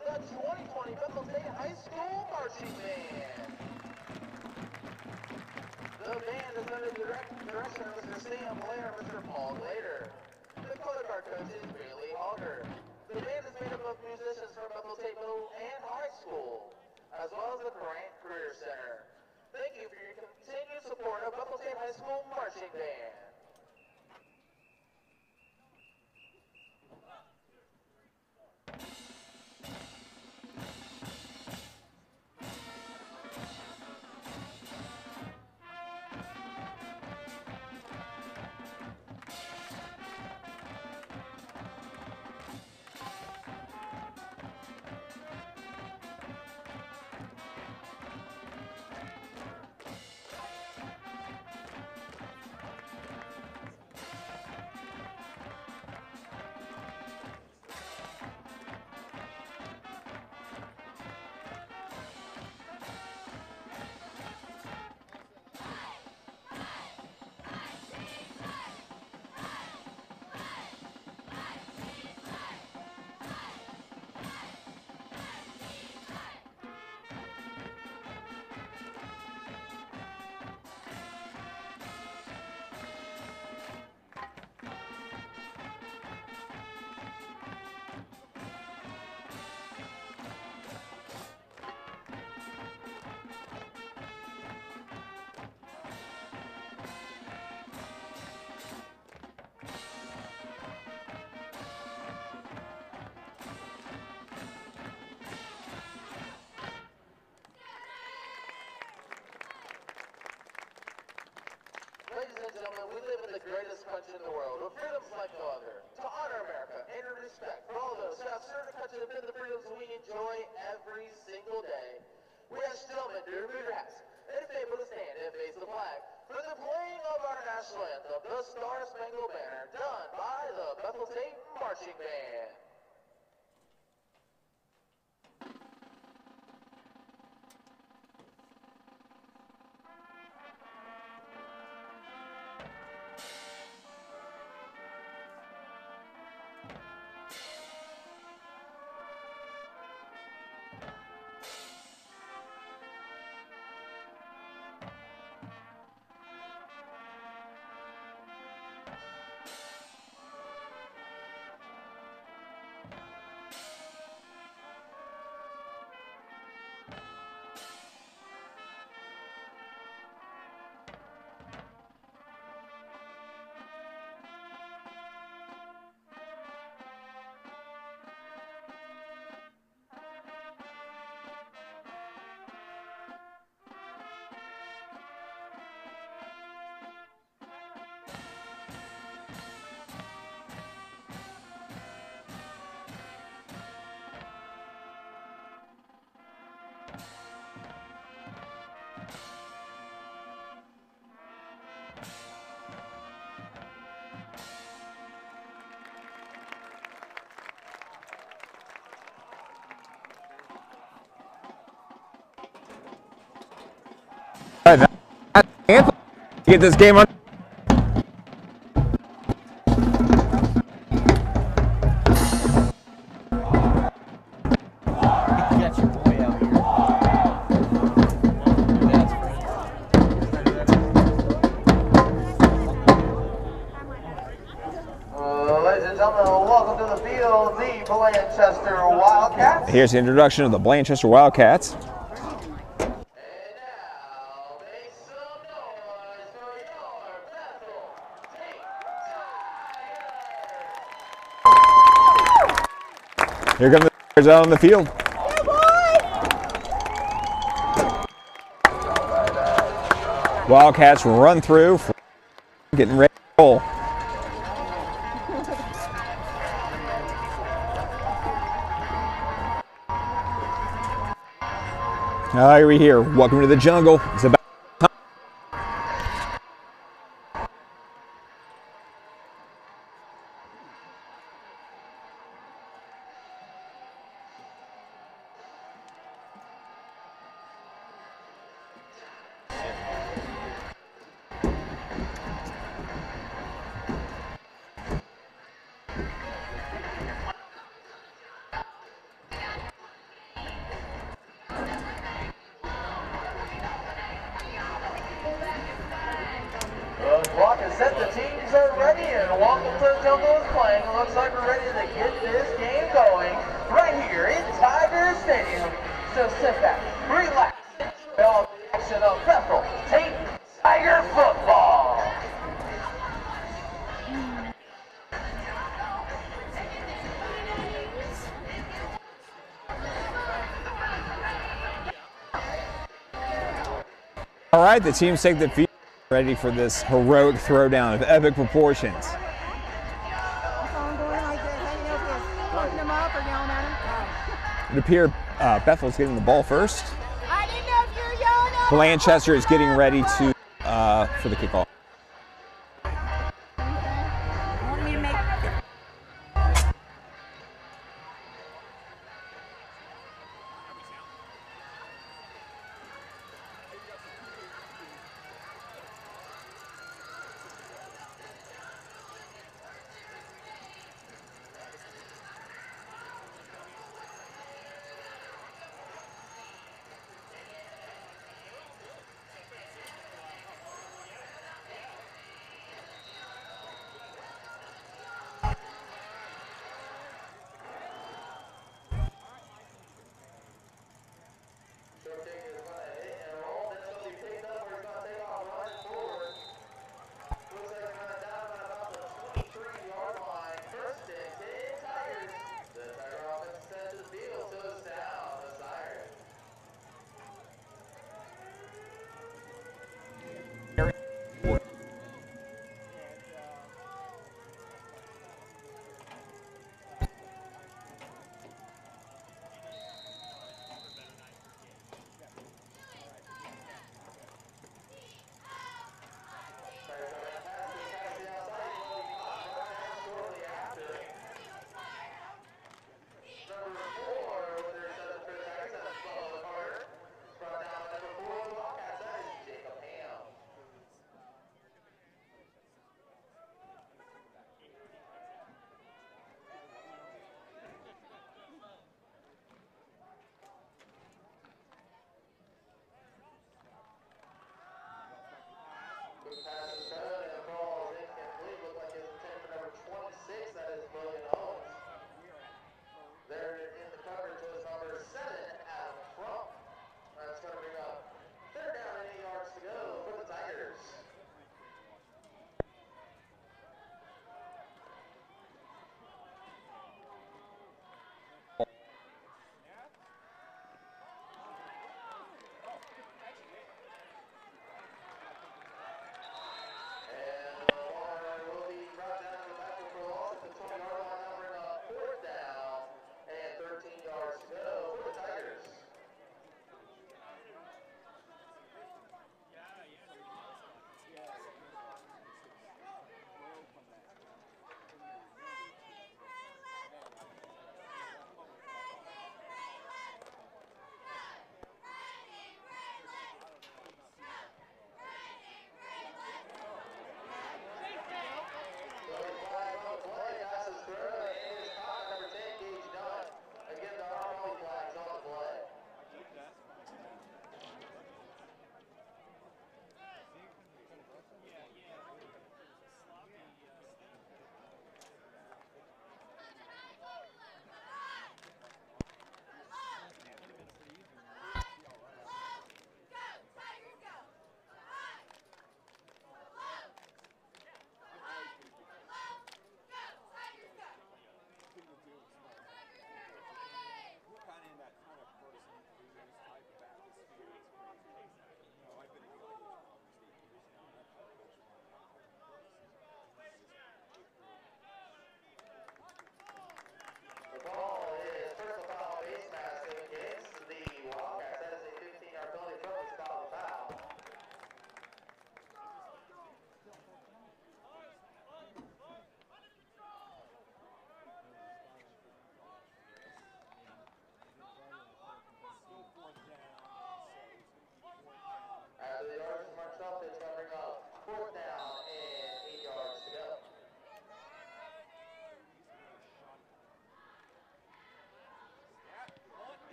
field the 2020 Bethel Tate High School Marching Band. The band is under the direct direction of Mr. Sam Blair and Mr. Paul Glader. The color guard coach is Bailey Hogger. The band is made up of musicians from Bethel Tate Middle and High School, as well as the Grant Career Center. Thank you for your continued support of Bethel Tate High School Marching Band. Ladies and gentlemen, we live in the greatest country in the world, with freedoms like no other. To honor America and in respect for all those who have served the country and defend the freedoms we enjoy every single day, we ask gentlemen to remove your hats and able to stand and face the flag for the playing of our national anthem, the Star Spangled Banner, done by the Bethel Tate Marching Band. Uh, field, the Blanchester Wildcats. Here's the introduction of the Blanchester Wildcats. And now, make some noise for your Bethel Tate Tigers! Here out on the field. Wildcats run through, getting ready to roll. All right, we're here. Welcome to the jungle. It's about and welcome to the Jungle is playing. It looks like we're ready to get this game going right here in Tiger Stadium. So sit back, relax, enjoy all the action of Bethel Tate Tiger football. All right, the teams take the field ready for this heroic throwdown of epic proportions. That's all I'm doing like this. I didn't know if he was pointing them up or yelling at him. It appears uh, Bethel's getting the ball first. I didn't know if you were yelling at him. Blanchester is getting ready to uh, for the kickoff.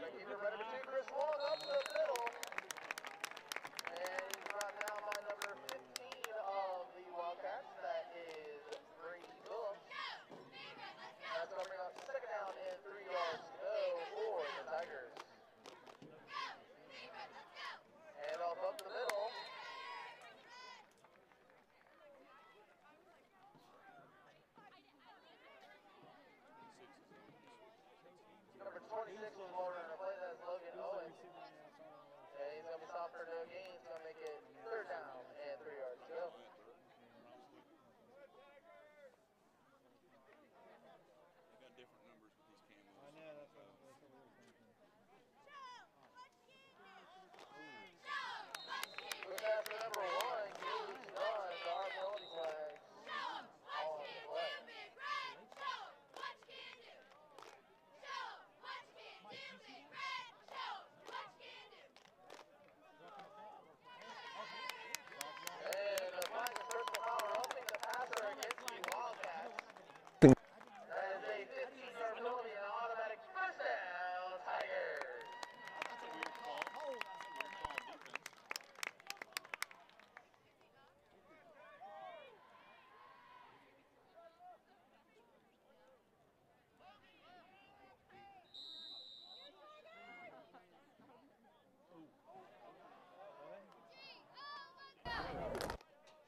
Even Reddick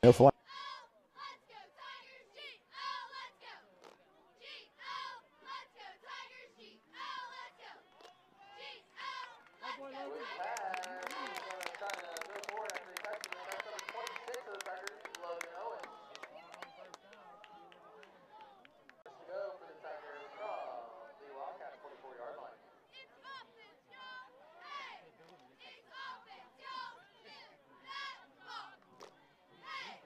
No flag. Let's go Tigers! G-O, let's go! G-O, let's go Tigers! G-O, let's go! G-O, let's go! With pass, he's gonna try to go forward after he catches it. That's number 26 of the Tigers, Logan Owens. First to go for the Tigers from the Wildcat 44-yard line. It's offense, y'all! Hey! It's offense, y'all! Hit that ball! Hey!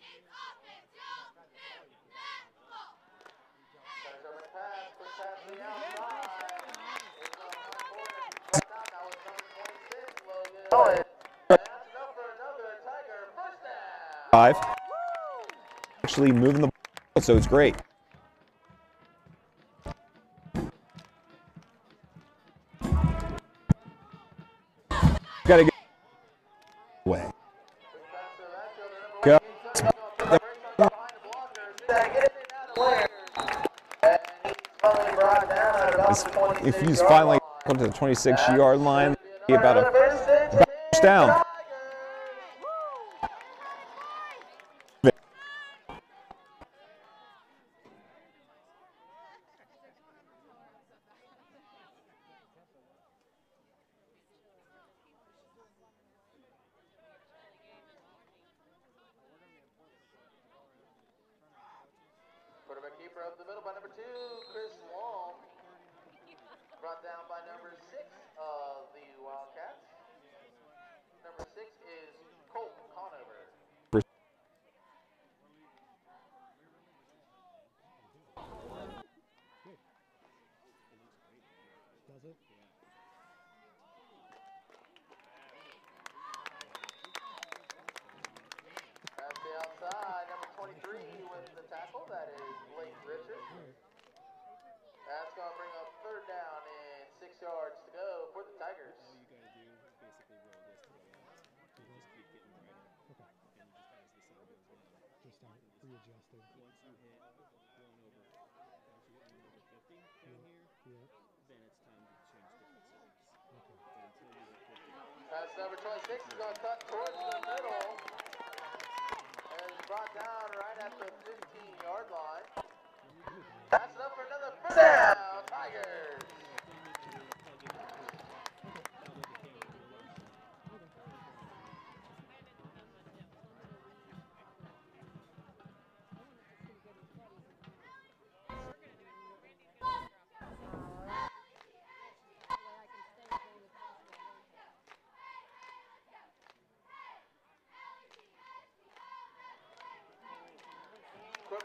It's offense, y'all! Hit that ball! Tigers over the pass, quick pass to the outside. It's on one corner. Back down, now it's number 26, Logan Owens. And that's enough for another Tiger first down. Actually moving the ball, so it's great. Got to get away. Go. If he's finally up to the 26 yard line, about a first down.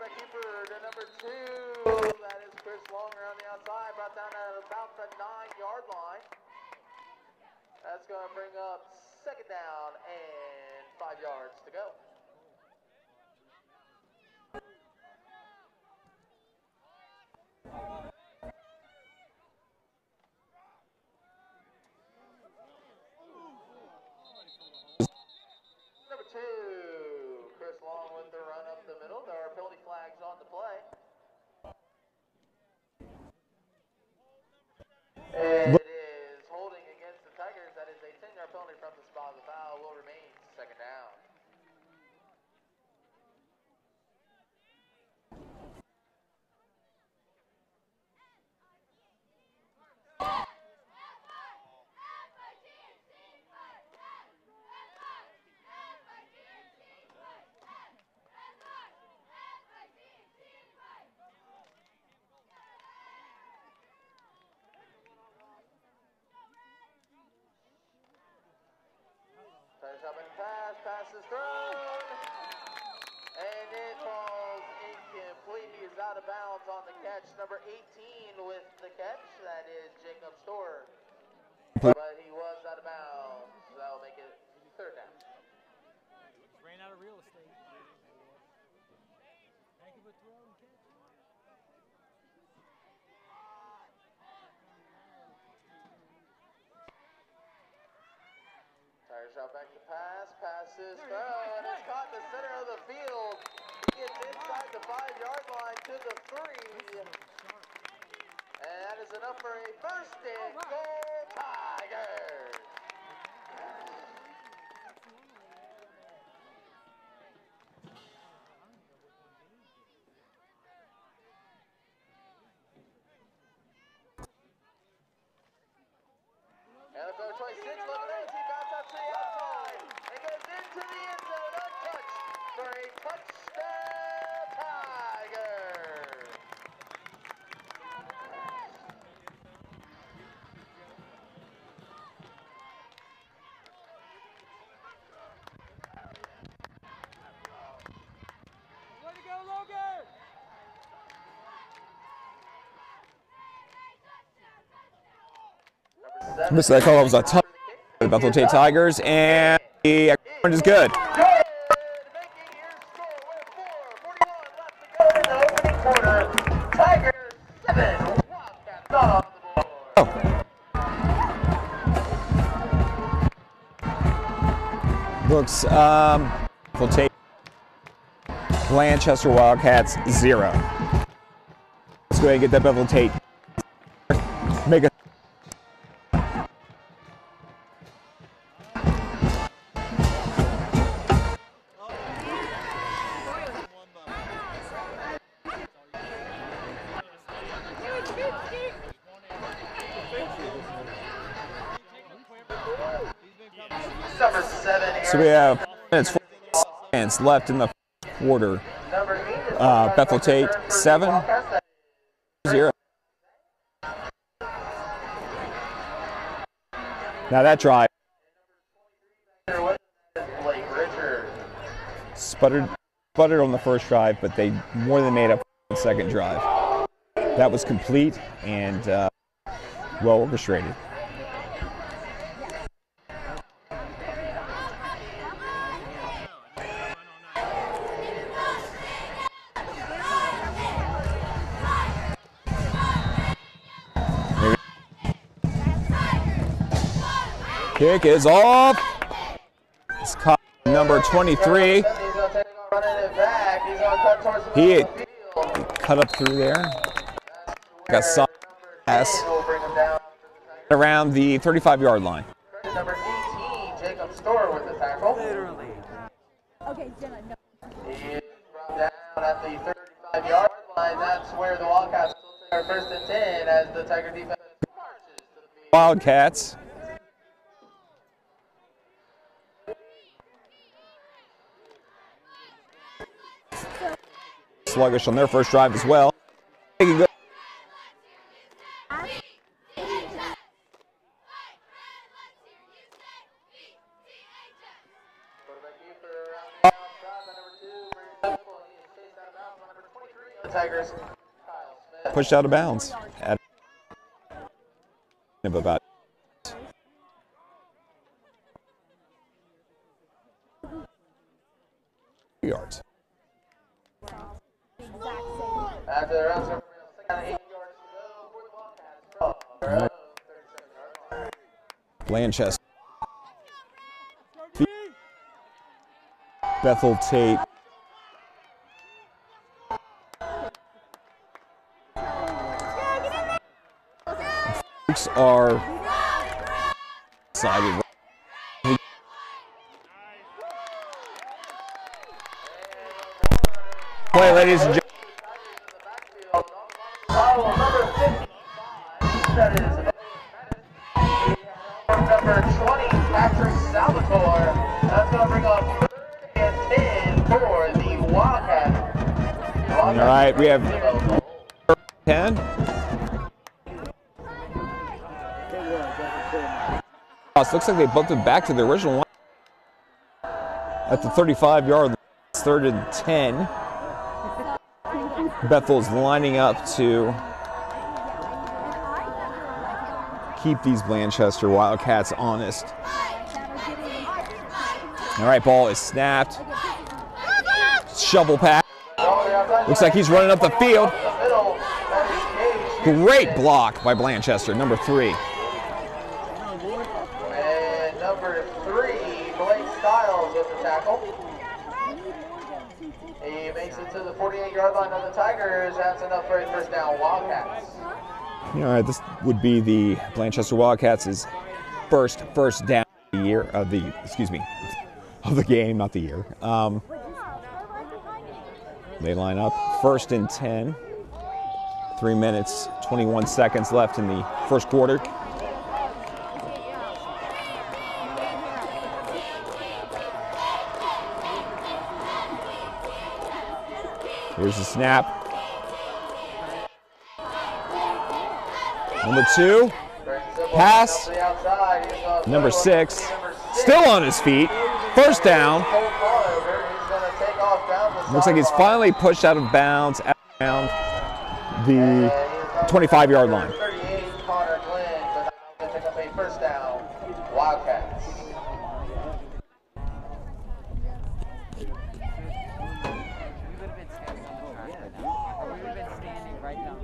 Quarterback keeper to number two. That is Chris Long around the outside. Brought down at about the nine yard line. That's going to bring up second down and five yards to go. Number two, Chris Long with the run up the middle. There are penalty flags on the play. And it is holding against the Tigers. That is a 10 yard penalty from the spot. The foul will remain second down. Tigers up and pass. Pass is thrown. And it falls incomplete. He is out of bounds on the catch. Number 18 with the catch. That is Jacob Storr. But he was out of bounds. So that'll make it third down. Ran out of real estate. Heck of a throw and catch. Shot back to pass. Pass is thrown. It's caught in the center of the field. He gets inside the five yard line to the three. And that is enough for a first and goal Tigers. 6'11", he bounced out to the outside and goes into the end zone untouched for a touchdown Tiger. Missed that call. That was a tough. The Bethel Tate Tigers, and the is good. Good, making your score with 4:41 left to go in the opening quarter. Tigers seven, Wildcats not on the board. Oh. Looks, um, Bethel Tate, Blanchester Wildcats zero. Let's go ahead and get that Bethel Tate. Left in the quarter. Uh, Bethel Tate seven, Now that drive sputtered, sputtered on the first drive, but they more than made up on the second drive. That was complete and uh, well orchestrated. Kick is off. It's caught number 23. He's gonna take off running it back. He's gonna cut towards the He- middle of the field. Cut up through there. Got some pass Will bring him down. around the 35 yard line. Number 18, Jacob Store with the tackle. Okay, Jenna, no. He down at the 35 yard line. That's where the Wildcats will take our first and 10 as the Tiger defense marches to the field. Wildcats. Sluggish on their first drive as well. Making good- Quarterback keeper around the outside by number two, brings it up middle, and he is chased out of bounds by number 23 of the Tigers, Kyle Smith. Pushed out of bounds at about yards. After the round, second and eight yards to go for the Wildcats from their own 37 yard line. Blanchester. Bethel Tate. Folks are excited. Play, ladies and gentlemen. Looks like they bumped it back to the original one. At the 35 yard line, it's third and 10. Bethel's lining up to keep these Blanchester Wildcats honest. All right, ball is snapped. Shovel pass. Looks like he's running up the field. Great block by Blanchester, number three. you know, this would be the Blanchester Wildcats' first first down of the year of the excuse me of the game, not the year. Um, they line up first and ten. Three minutes, 21 seconds left in the first quarter. Here's the snap. Number two, Pass. number six, still on his feet. First down. Looks like he's finally pushed out of bounds around the 25 yard line. 38, Connor Glenn, but now pick up a first down. Wildcats. We would have been standing on the track right now. We would have been standing right down.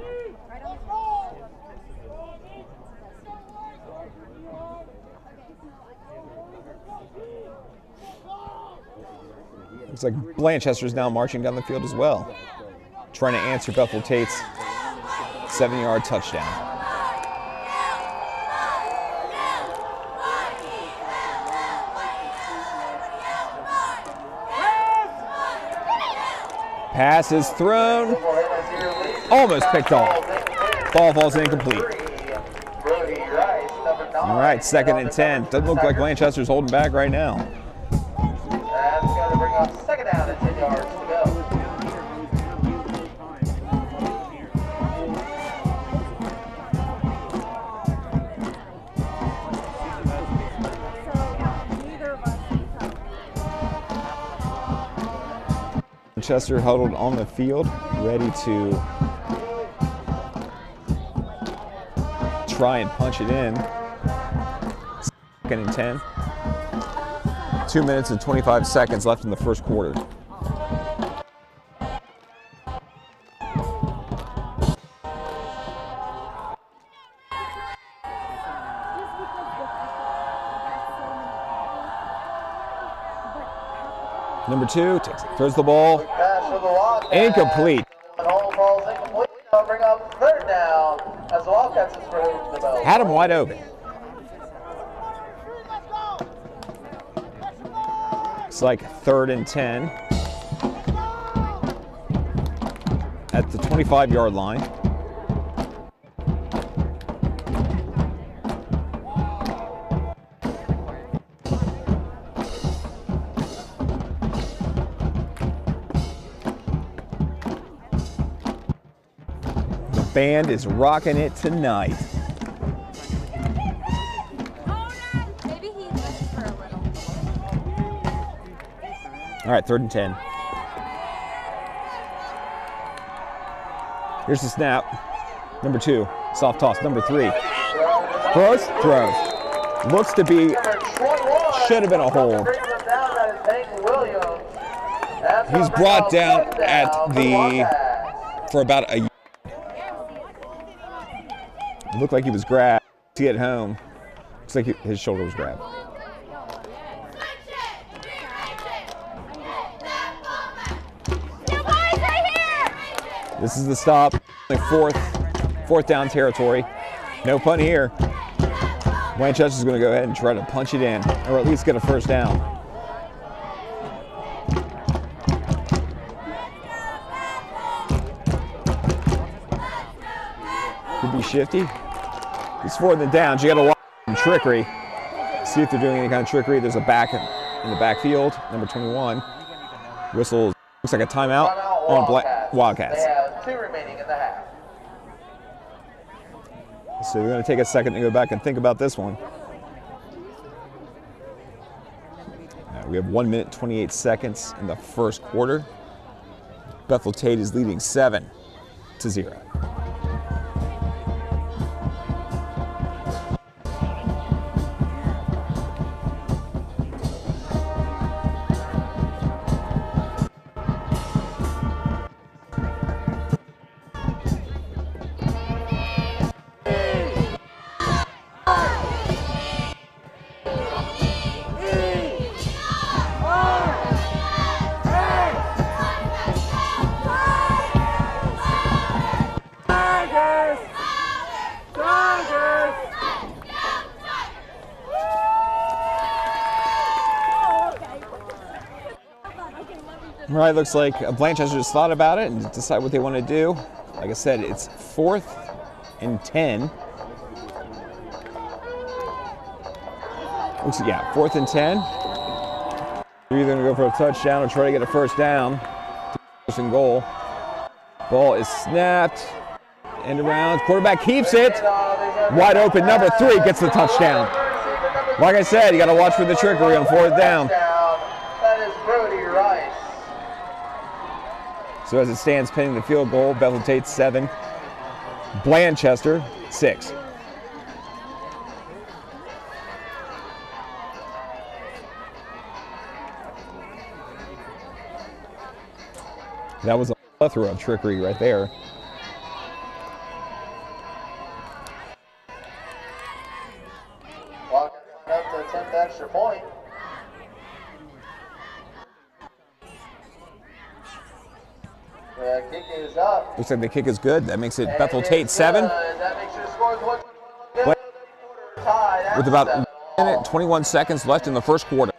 Looks like Blanchester's now marching down the field as well, trying to answer Bethel Tate's seven yard touchdown. Pass is thrown, almost picked off. Ball falls incomplete. All right, second and 10. Doesn't look like Blanchester's holding back right now. Huddled on the field, ready to try and punch it in. Second and 10. Two minutes and 25 seconds left in the first quarter. Number two takes, throws the ball incomplete. Had him wide open. It's like third and 10 at the 25 yard line. Band is rocking it tonight. All right, third and 10. Here's the snap. Number two, soft toss. Number three, throws, throws. Looks to be, should have been a hold. He's brought down at the- for about a Looked like he was grabbed. See at home. Looks like he- his shoulder was grabbed. This is the stop. Fourth, fourth down territory. No pun here. Blanchester's going to go ahead and try to punch it in, or at least get a first down. Could be shifty. He's fourth and down. you got to watch some trickery. See if they're doing any kind of trickery. There's a back in the backfield, number 21. Whistles, looks like a timeout, on Wildcats. Wildcats. They have two remaining in the half. So we're going to take a second to go back and think about this one. Right, we have 1 minute 28 seconds in the first quarter. Bethel Tate is leading 7 to 0. probably looks like Blanchester just thought about it and decide what they want to do. Like I said, it's fourth and 10. Looks, yeah, fourth and 10. They're either gonna go for a touchdown or try to get a first down. First and goal. Ball is snapped. End around, quarterback keeps it. Wide open, number three gets the touchdown. Like I said, you gotta watch for the trickery on fourth down. So as it stands, pinning the field goal, Bethel Tate seven, Blanchester six. That was a plethora of trickery right there. Walking up to attempt the extra point. The kick is up. Looks like the kick is good. That makes it And Bethel Tate seven. That makes your score one. What? With about a minute 21 seconds left in the first quarter.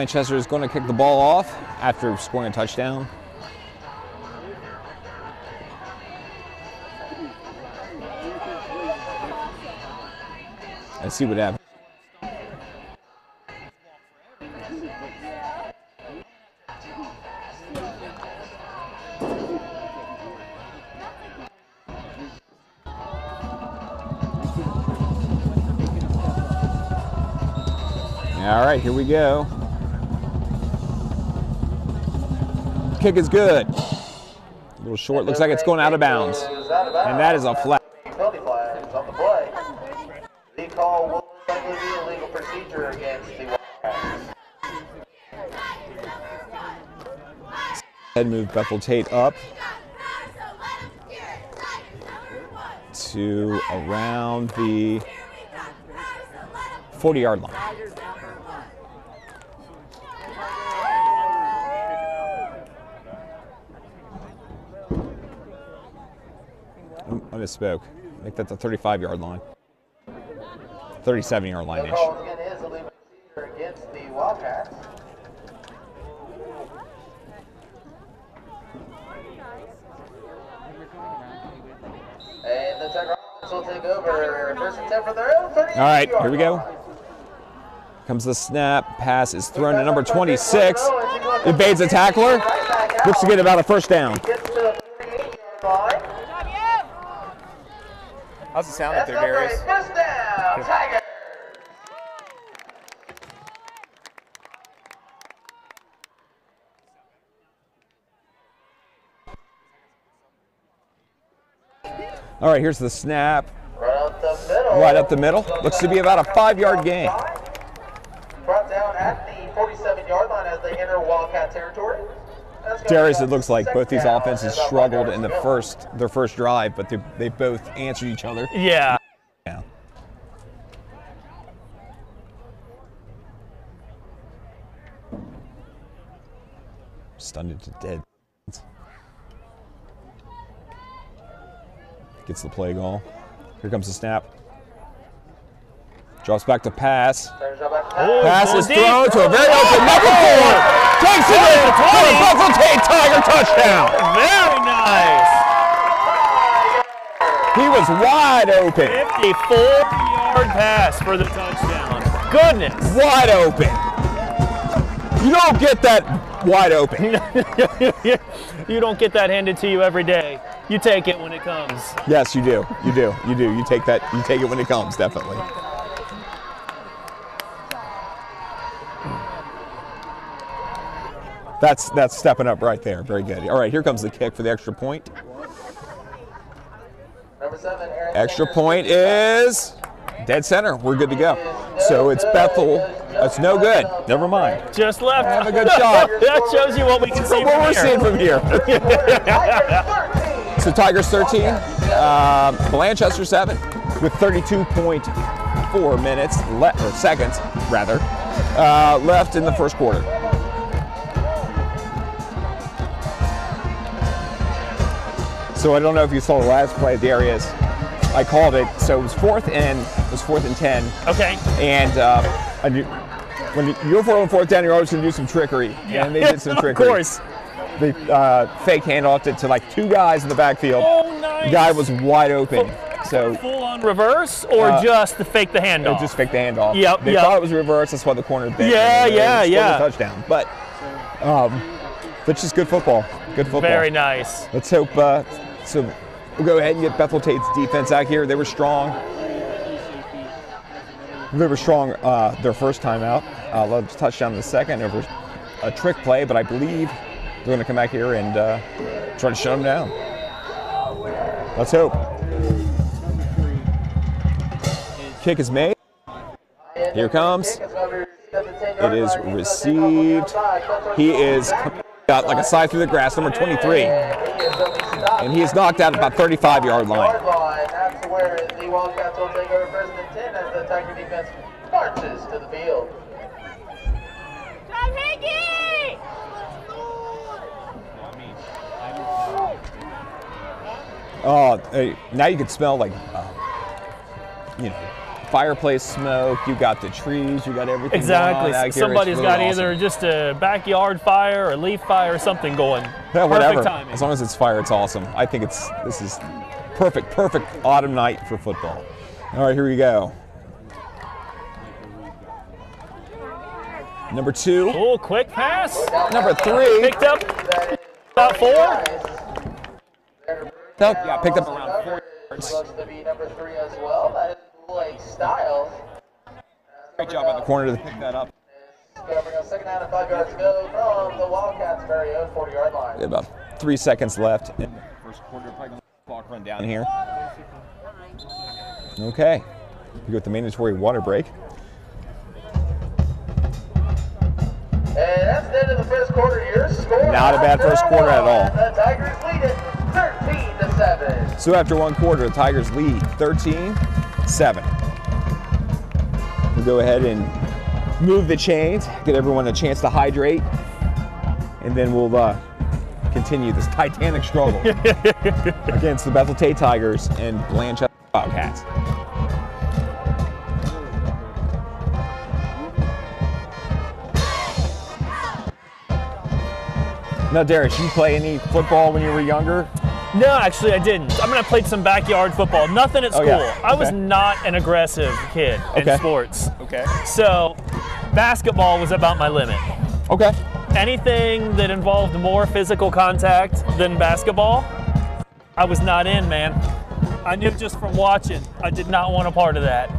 Blanchester is going to kick the ball off after scoring a touchdown. Let's see what happens. All right, here we go. Kick is good. A little short. Looks like it's going out of bounds. And that is a flag. Head move Bethel Tate up to around the 40 yard line. I misspoke. Make that the 35 yard line. 37 yard line The ish. call again is a legal procedure against the Wildcats. And the Tech will take over. First and 10 for their own 30 All right, here we go. Comes the snap. Pass is thrown to number 26. Evades a tackler. Looks to get about a first down. Gets to the 38 yard line. How's it sound up there, number Darius? eight. First down, Tigers. All right, here's the snap. Right up the middle. Right up the middle. Looks to be about a five yard gain. Brought down at the 47 yard line as they enter Wildcat territory. Darius, it looks like both these offenses and about five struggled in the first their first drive, but they, they both answered each other. Yeah. Yeah. Stunned to dead. Gets the play goal. Here comes the snap. Drops back to pass. Turns it back to Oh, pass. Is thrown to a very oh! open number four. Takes it in for a Tate Tiger touchdown. Very nice. He was wide open. 54 yard pass for the touchdown. Goodness. Wide open. You don't get that wide open. you don't get that handed to you every day. You take it when it comes. Yes, you do. You do. You do. You take that. You take it when it comes. Definitely. That's that's stepping up right there. Very good. All right, here comes the kick for the extra point. Seven, Extra Sanders. point is dead center. We're good to go. So it's Bethel. That's no good. Never mind. Just left. Have a good shot. that shows you what we can see what from we're here. seeing from here. Tigers 13, So Tigers 13, uh, Blanchester 7, with 32.4 minutes le- or seconds rather uh, left in the first quarter. So I don't know if you saw the last play, Darius. I called it. So it was fourth and it was fourth and ten, Okay. and uh, I knew, when you're fourth and fourth down, you're always going to do some trickery, and they did some trickery. of course. They uh, fake handoffed it to like two guys in the backfield. Oh, nice. The guy was wide open, so full on reverse or Uh, just to fake the they handoff? just fake the handoff. Yep, They yep. thought it was reverse. That's why the corner bent. Yeah, yeah, yeah. Touchdown, but um, that's just good football. Good football. Very nice. Let's hope. Uh, so we'll go ahead and get Bethel Tate's defense out here. They were strong. They were strong uh, their first time out. Uh, to touchdown in the second over a trick play, but I believe they're going to come back here and uh, try to shut them down. Let's hope. Kick is made. Here comes. It is received. He is got like a side through the grass, number 23. And he is knocked out at about 35 yard line. That's where the Wildcats will take over first and 10 as the Tiger defense marches to the field. Come Hickey! Oh, hey, now you can smell like, uh, you know, fireplace smoke. You got the trees. You got everything. going Exactly. on out here. It's Somebody's really got awesome. either just a backyard fire or a leaf fire or something going. Yeah, whatever. Perfect timing. As long as it's fire, it's awesome. I think it's this is perfect, perfect autumn night for football. All right, here we go. Number two, Oh, quick pass. number three. Picked up about four. Nope, yeah, picked up around four yards. Looks to be number three as well. That is Blake Styles. Great job at the corner to pick that up. Going to second down and five yards to go from the Wildcats' very own 40 yard line. About three seconds left in the first quarter. Probably gonna clock run down here. Okay, we go with the mandatory water break. And that's the end of the first quarter. Your score. Not a bad first quarter at all. The Tigers lead it 13 to 7. So after one quarter, the Tigers lead 13-7. We'll go ahead and move the chains, get everyone a chance to hydrate, and then we'll uh, continue this titanic struggle against the Bethel Tate Tigers and Blanchester Wildcats. Now, Darius, you play any football when you were younger? No, actually, I didn't. I mean, I played some backyard football. Nothing at Oh, school. yeah. I was not an aggressive kid in Okay. sports. Okay. So, basketball was about my limit. Okay. Anything that involved more physical contact than basketball, I was not in, man. I knew just from watching, I did not want a part of that.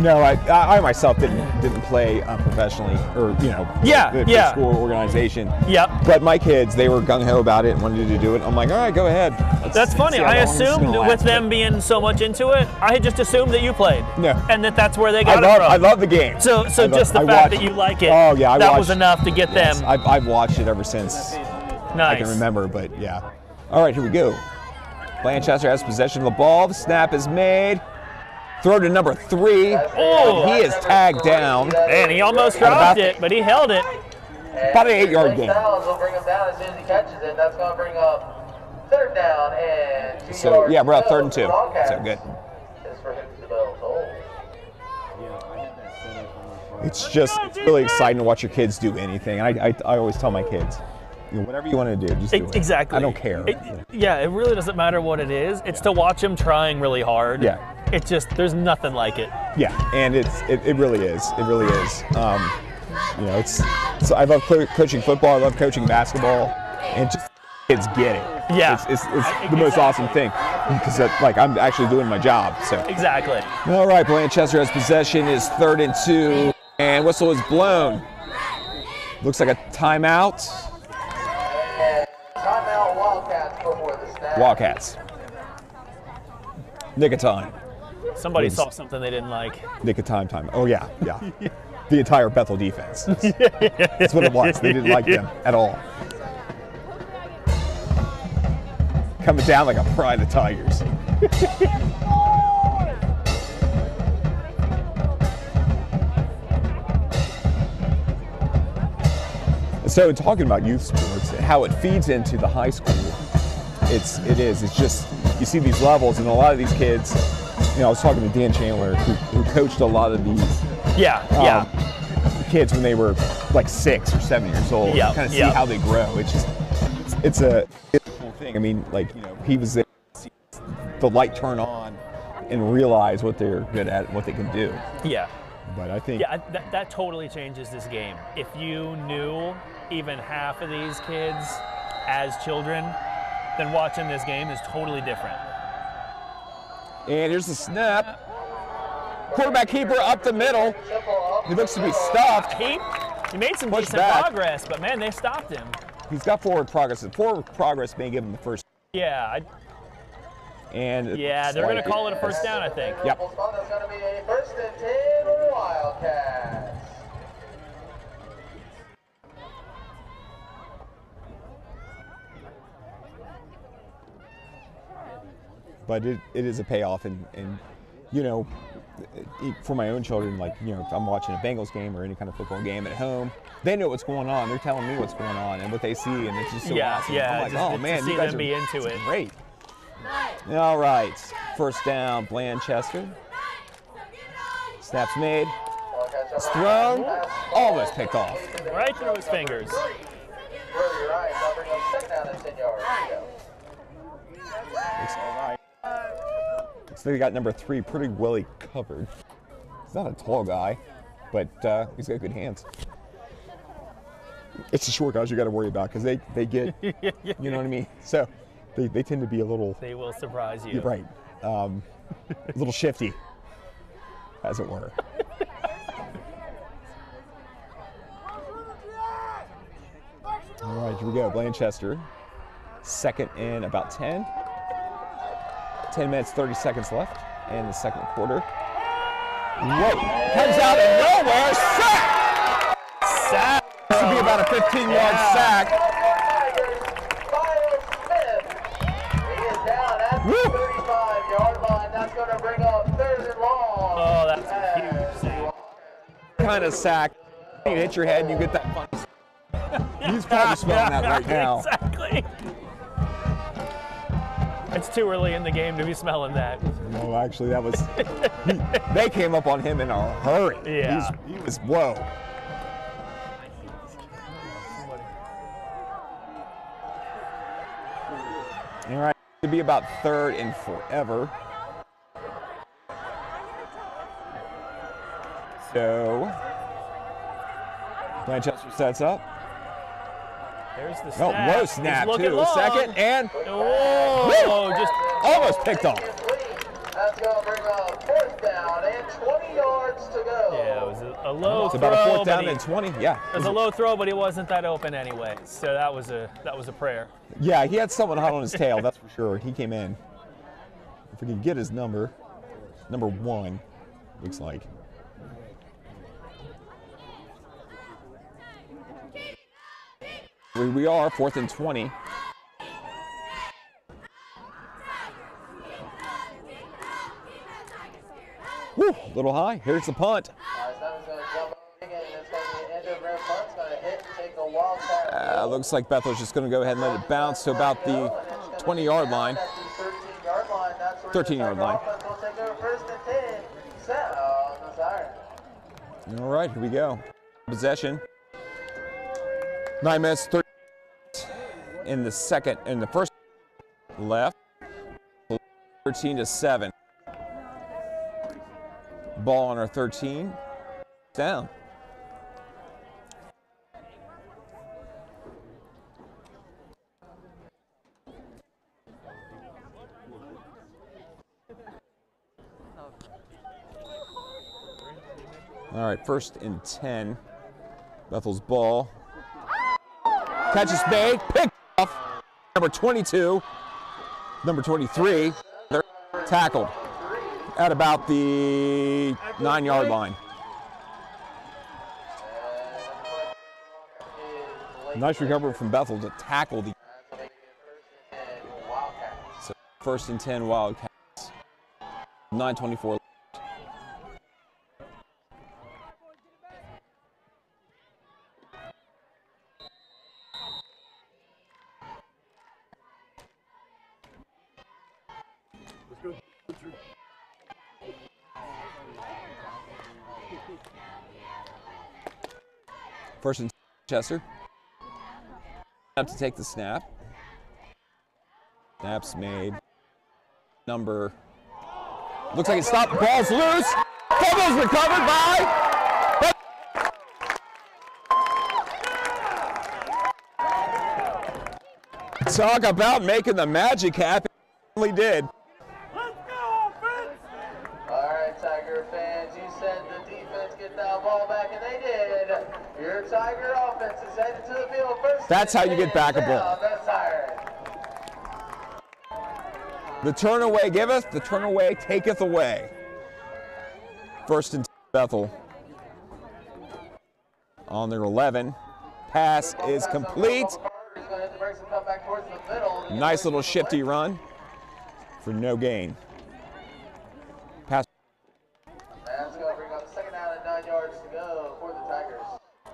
No, I, I myself didn't didn't play uh, professionally or you know Yeah, the, the yeah. school organization. Yep. But my kids, they were gung ho about it and wanted to do it. I'm like, all right, go ahead. Let's That's funny. I long this is assumed with last." them being so much into it, I had just assumed that you played. No. And that that's where they got I love it from. I love the game. So, so love- just the I fact watched- that you like it, Oh yeah, I that watched, was enough to get yes, them. I've, I've watched it ever since nice. I can remember. But yeah. All right, here we go. Blanchester has possession of the ball. The snap is made. Throw to number three. Oh. he is tagged down. Man, he almost dropped it, but he held it. About an eight-yard Blake gain. Will bring him down as soon as he catches it. That's going to bring up third down and So yeah, we're to up go third and two. So good. Is for Hoops the Bell Toll. It's just it's really exciting to watch your kids do anything. And I, I, I always tell my kids, you know, whatever you want to do, just do it. Exactly. I don't care. It- yeah, it really doesn't matter what it is. It's to watch him trying really hard. Yeah. It just there's nothing like it. yeah, and it's it, it really is. It really is. Um, you know, it's so I love co- coaching football. I love coaching basketball, and just kids get it. Yeah. it's, it's, it's the most awesome thing because like I'm actually doing my job. So Exactly. all right, Blanchester has possession. Is third and two, and whistle is blown. Looks like a timeout. Timeout Wildcats before the snap. Wildcats. Nick of time. Somebody saw something they didn't like. Nick of time time. Oh yeah, yeah. the entire Bethel defense. That's, that's what it was. They didn't like them at all. coming down like a pride of tigers. so talking about youth sports, how it feeds into the high school, it's it is. It's just you see these levels, and a lot of these kids. You know, I was talking to Dan Chandler, who, who coached a lot of these Yeah, um, yeah. kids when they were like six or seven years old. Yeah, kind of see yeah. how they grow. It's just, it's, it's a beautiful thing. I mean, like you know, he was there to see the light turn on and realize what they're good at, and what they can do. Yeah. But I think Yeah, that, that totally changes this game. If you knew even half of these kids as children, then watching this game is totally different. And here's the snap. Quarterback keeper up the middle. He looks to be stuffed. He, he made some Push decent back. progress, but man, they stopped him. He's got forward progress. The forward progress may give him the first. Yeah, I, And yeah, they're going to call it a first down, I think. Yep. It's going to be a first and 10 Wildcats. But it, it is a payoff and, and you know e- for my own children like you know if i'm watching a bengals game or any kind of football game at home they know what's going on they're telling me what's going on and what they see and it's just so Yeah, awesome yeah, i'm like just oh man see you guys are be into this it. great all right first down blanchester snaps made Wildcats it's are thrown almost picked off Right through his fingers. Throw your eyes. I'll bring up second down and 10 yards. Here we go. Looks all right. Looks like they got number three pretty well covered. He's not a tall guy, but uh, he's got good hands. It's the short guys you got to worry about because they, they get, you know what I mean? So they, they tend to be a little, They will surprise you. right, um, a little shifty, as it were. All right, here we go. Blanchester, second in about 10. 10 minutes, 30 seconds left in the second quarter. Whoa, comes out of nowhere, sack! Sack. This would be about a 15 yard Yeah. sack. Tigers, Miles Smith. He is down at the Woo. 35 yard line. That's going to bring up third and long. Oh, that's a huge sack. Kind of sack. You hit your head and you get that fun. He's probably smelling that right now. Exactly. It's too early in the game to be smelling that. No, actually, that was. he- they came up on him in a hurry. Yeah. He's- he was, whoa. All right, to be about third and forever. So, Blanchester sets up. There's the Oh, snap. whoa, He's snap too. long. Second and Oh, just almost picked off. That's going to bring up fourth down and 20 yards to go. yeah, it was a, a low It's throw. about a fourth down he- and 20. Yeah. It was a low throw, but he wasn't that open anyway. So that was a that was a prayer. Yeah, he had someone hot on his tail, that's for sure. He came in. If we can get his number, number one, looks like. We are, fourth and 20. Whew, a little high. Here's the punt. Uh, looks like Bethel's just going to go ahead and let it bounce to about the 20 yard line. 13 yard line. 13 yard line. offense will take over first and 10. Set on the siren. All right, here we go. Possession. Nine minutes, 30 in the second, in the first left. 13 to 7. Ball on our 13. Down. All right, first and 10. Bethel's ball. Catch is made. Off. Number 22. Number 23. They're tackled at about the nine yard line. Nice recovery from Bethel to tackle the. First and 10 Wildcats. 924 left. First and Chester. Up to take the snap. Snaps made. Number. Looks like it stopped. Ball's loose. Fumble's recovered by. Talk about making the magic happen. He did. All right, Tiger fans, you said the defense get that ball back, and they did. Your Tiger offense is headed to the field first. That's how you get back a ball. The turn away giveth, the turn away taketh away. First and Bethel. On their 11. Pass is complete. Nice little shifty run for no gain. Pass.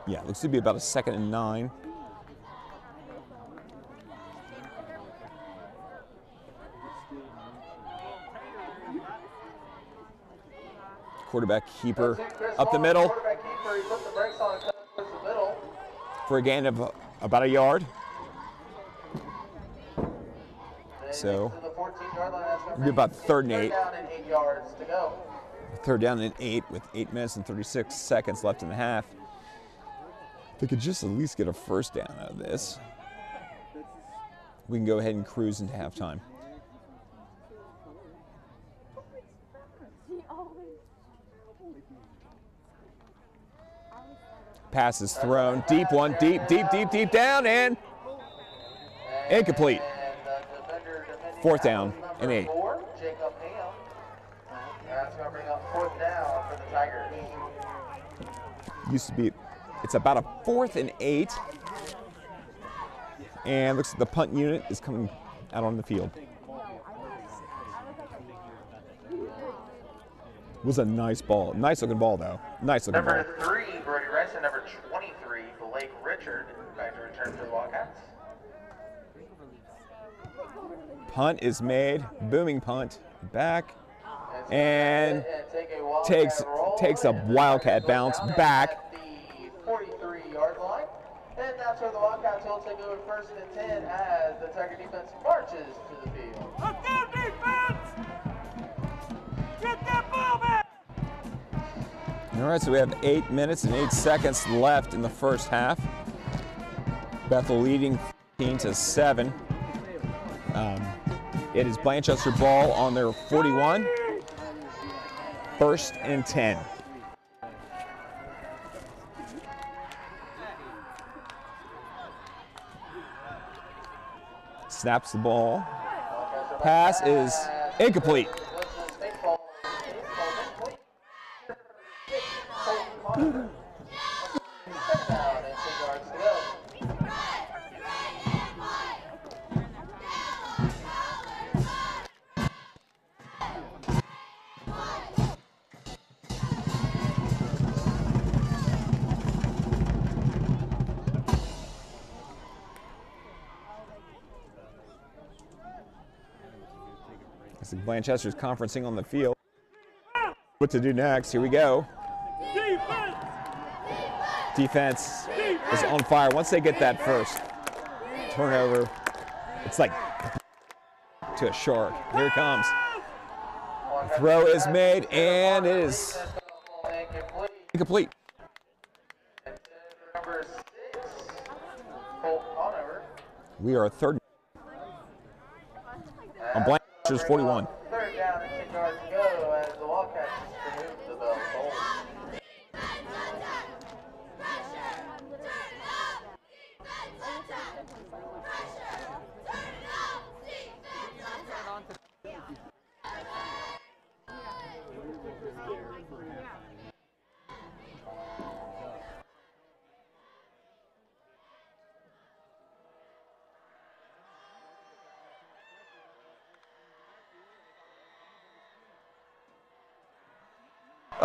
Yeah, looks to be about a second and nine. Quarterback keeper That's it, Chris up the middle Quarterback keeper, he put the brakes on and cut towards the middle. for a gain of about a yard. So, get to the 14-yard line. That's gonna be about third and eight. down and eight yards to go. Third down and eight with eight minutes and 36 seconds left in the half. They could just at least get a first down out of this. We can go ahead and cruise into halftime. Pass is thrown. Deep one. Deep, deep, deep, deep down and incomplete. And the defender defending Fourth down and eight. Four, Jacob Ham. That's going to bring up fourth down for the Tigers. used to be it's about a fourth and eight and looks like the punt unit is coming out on the field was a nice ball nice looking ball though nice looking ball Number three, Brody Rice, and number 23, Blake Richard, back to return for the Wildcats. punt is made booming punt back And gonna take a Wildcat takes- takes a Wildcat bounce back. 43-yard line. And that's where the Wildcats will take over first and 10 as the Tiger defense marches to the field. All right so we have eight minutes and eight seconds left in the first half. Bethel leading 15 to 7 um, it is blanchester ball on their 41 first and 10 snaps the ball. Pass is incomplete Blanchester's conferencing on the field. What to do next? Here we go. Defense Defense is on fire. Once they get that first turnover, it's like to a shark. Here it comes. Throw is made and it is incomplete. We are third Blanchester's 41.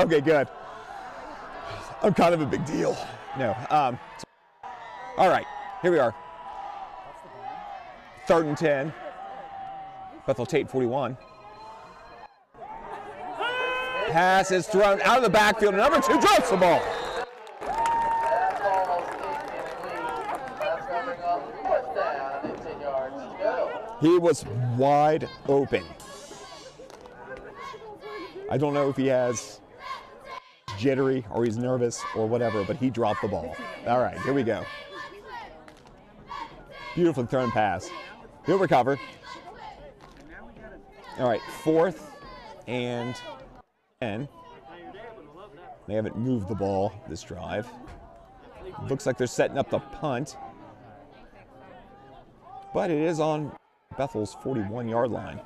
Okay, good. I'm kind of a big deal. No. Um, all right, here we are. Third and 10. Bethel Tate 41. Pass is thrown out of the backfield. Number two drops the ball. That's almost incomplete. That's going to bring up fourth down and 10 yards to go. He was wide open. I don't know if he has jittery or he's nervous or whatever, but he dropped the ball. All right, here we go. Beautifully thrown pass. He'll recover. All right, fourth and 10. They haven't moved the ball this drive. Looks like they're setting up the punt. But it is on Bethel's 41 yard line.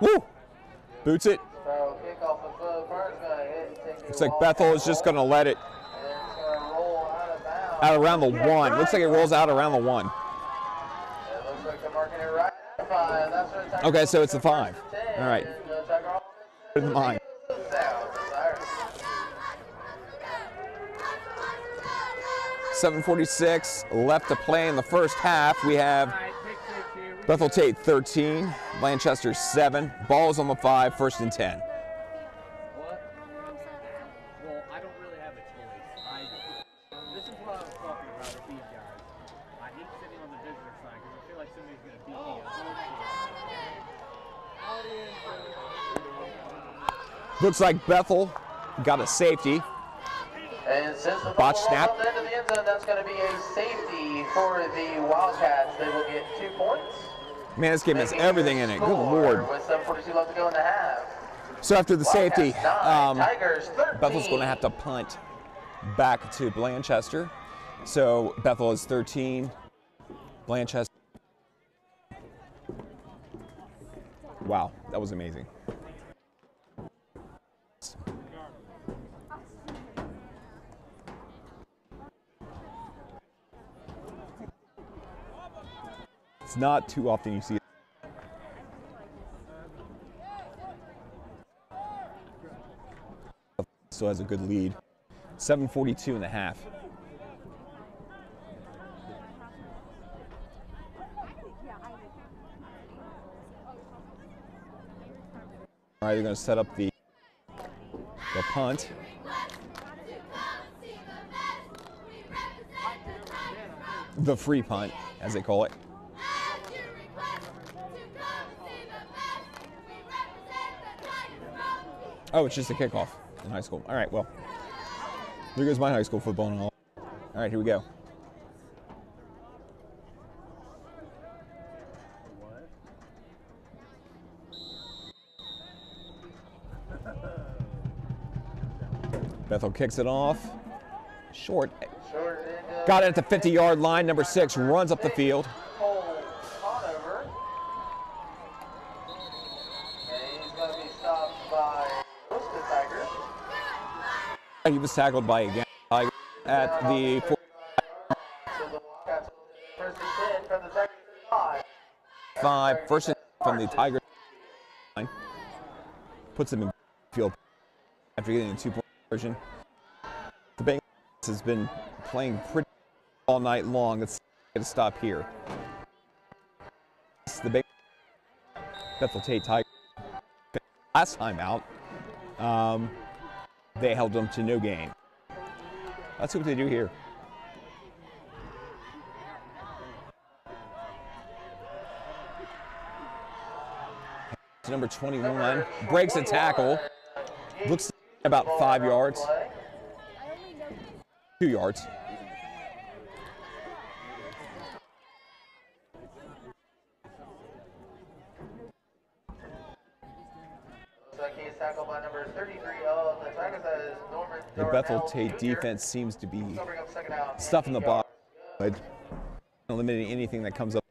Woo! Boots it. So kickoff of foot first going to hit and take it. Looks like Bethel is just going to let it And then it's going to roll out of bounds. out around the one. Looks like it rolls out around the one. It looks like they're marking it right at five. That's where the Tigers Okay, so it's the five. All right. And the Tiger offense Good in mind. 746 left to play in the first half. We have Bethel Tate 13, Blanchester 7. Balls on the five, first and 10. What? Well, I don't really have a choice. I, this is what I was talking about these guys. I hate sitting on the visitor side because I feel like somebody's going to beat me. Looks like Bethel got a safety. And since the Botch snap. into the end zone, that's going to be a safety for the Wildcats. They will get two points. Man, this game has everything in it. Good lord. With 7:42 left to go in the half. So after the safety, um, Bethel's going to have to punt back to Blanchester. So Bethel is 13, Blanchester. Wow, that was amazing. It's not too often you see it. still has a good lead. 742 and a half. All right, they're going to set up the the punt. The free punt, as they call it. Oh, it's just a kickoff in high school. All right, well, there goes my high school football and all. All right, here we go. Bethel kicks it off. Short. Short end of Got it at the 50 yard line. Number six runs up the field. Cole Conover. And he's going to be stopped by Costa Tigers. He was tackled by a Tiger at the. four- So the Wildcats will take first and 10 from the Tigers five. First and from the Tiger line. Puts them in field after getting a two point conversion. The Bengals has been playing pretty all night long. Let's get a stop here. It's the Bethel Tate Tiger. Last time out, um, they held them to no gain. Let's see what they do here. number 21. Breaks a tackle. Looks about five yards, two yards. Looks like he's tackled by number 33 of the Tigers. That is Norman The Bethel Tate defense seems to be He'll bring up second down. stuff in the box, but eliminating anything that comes up.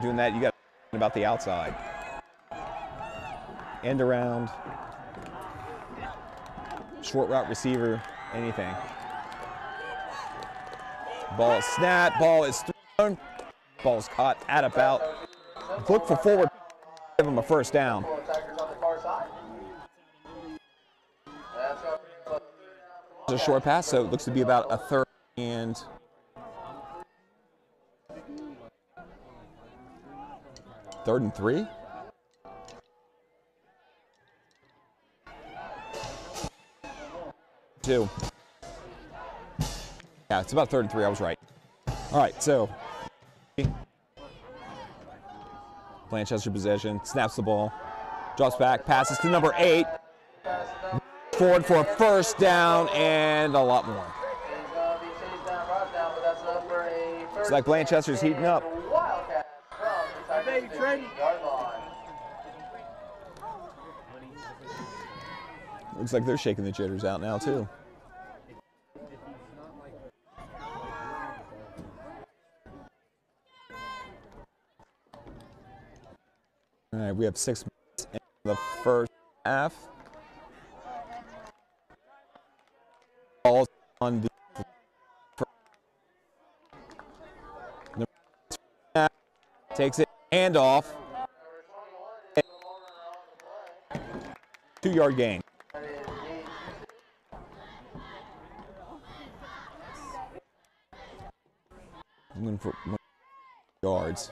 Doing that, you got about the outside. End around. short route receiver, anything. Ball is snapped, ball is thrown, ball is caught at about. Look for forward, give him a first down. A short pass, so it looks to be about a third and third and three. Two. Yeah, it's about third and three. I was right. All right, so Blanchester possession, snaps the ball, drops back, passes to number eight, forward for a first down and a lot more. It's like Blanchester's heating up. Wildcat from the Tigers' 15-yard line. Looks like they're shaking the jitters out now too. All right, we have six minutes in the first half. Balls on the takes it handoff. Two yard gain. Going for yards.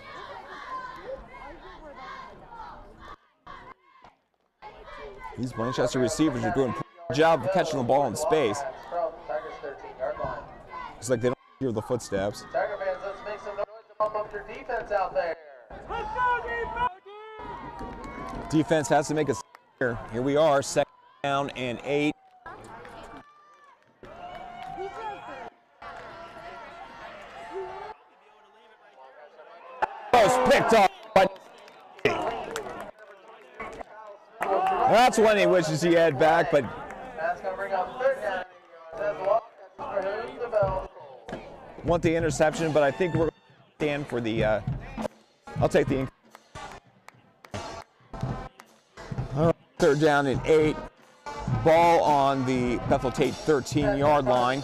These Blanchester receivers are doing a job of catching the ball in space. From the Tigers' 13-yard line. It's like they don't hear the footsteps. Tiger fans, let's make some noise to pump up your defense out there. Defense has to make a here. Here we are, second down and eight. Picked off. by- That's when he wishes he had back, but want the interception, but I think we're going to stand for the. Uh, I'll take the. right, third down and eight. Ball on the Bethel Tate 13 yard line.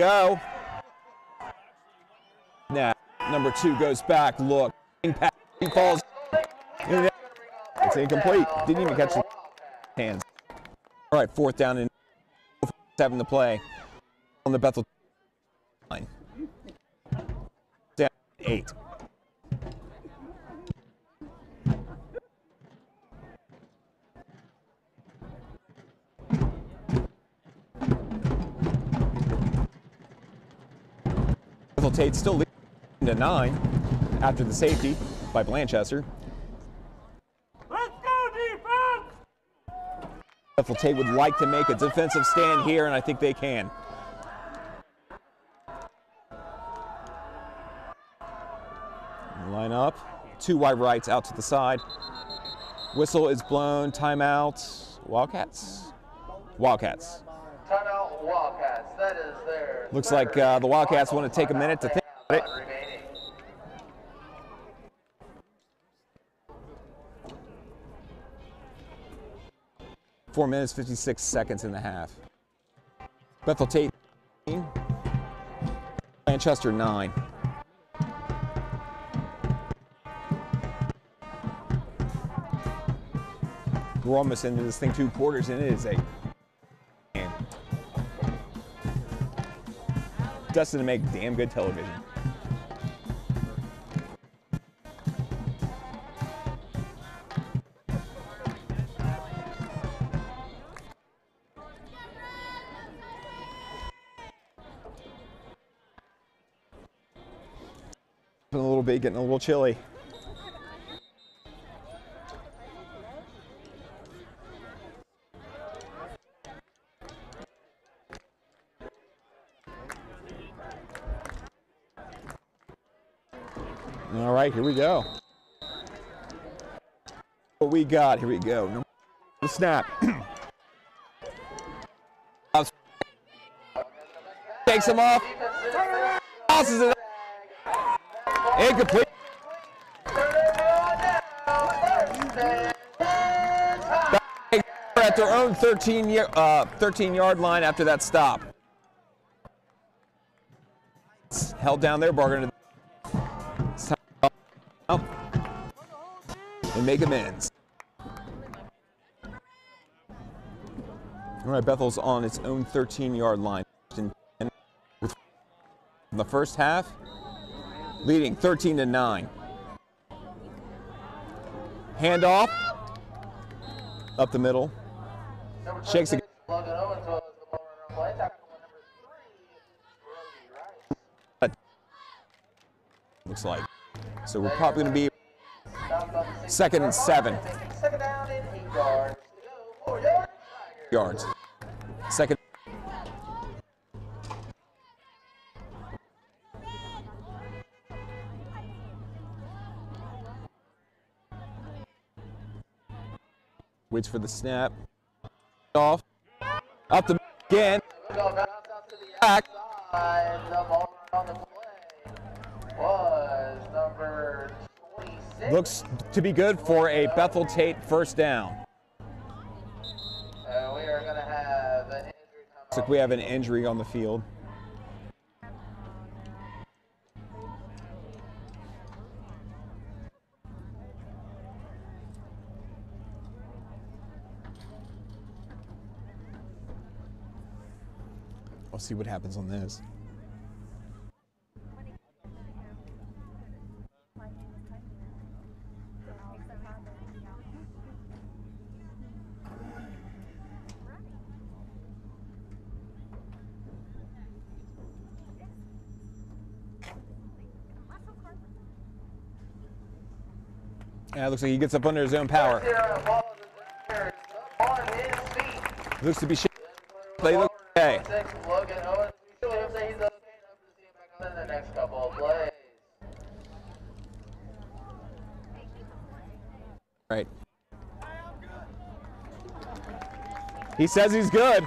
Go. Now, number two goes back. Look, he falls. It's incomplete. Didn't even catch the hands. All right, fourth down and seven to play on the Bethel line. Down eight. Tate still leading to nine after the safety by Blanchester. Let's go, defense! Tate would like to make a defensive stand here, and I think they can. Line up. Two wide rights out to the side. Whistle is blown. Timeout. Wildcats. Wildcats. Timeout Wildcats. That is their. Looks like uh, the Wildcats want to take a minute to think about it. Four minutes, 56 seconds in the half. Bethel Tate, Blanchester, 9. We're almost into this thing two quarters, and it is a Destined to make damn good television. A little bit, getting a little chilly. All right, here we go. what we got. Here we go. Number the snap. Takes him off. Tosses it. Incomplete. At their own 13 year, uh, 13 yard line after that stop. Held down there, bargain. Make amends. All right, Bethel's on its own 13 yard line. With the first half, leading 13 to 9. Handoff up the middle. Shakes Rice. Looks like. So we're probably going to be Second and seven. Yards. yards. Second. Waits for the snap. Off. Up the again. Back. Looks to be good for a Bethel Tate first down. Uh, we are going to have an injury. Looks like we have an injury on the field. I'll see what happens on this. Yeah, it looks like he gets up under his own power. Here, the ball is there. Up on his feet. Looks to be shaking. They look okay. Six, Logan Owens. We surely hope that he's okay enough to see him back on in the next couple of plays. Right. He says he's good.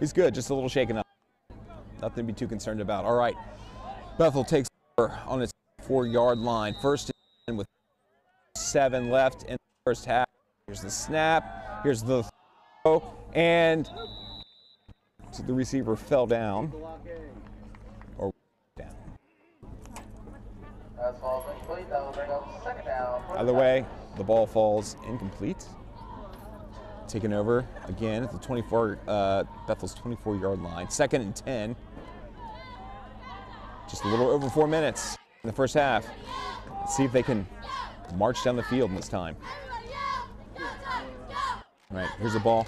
He's good, just a little shaken up. Nothing to be too concerned about. All right. Bethel takes on its four yard line. First and with seven left in the first half. Here's the snap. Here's the throw. And so the receiver fell down. Or down. Either way, the ball falls incomplete. Taken over again at the 24, uh, Bethel's 24 yard line. Second and 10. Just a little over four minutes in the first half. Let's see if they can march down the field this time. All right, here's the ball.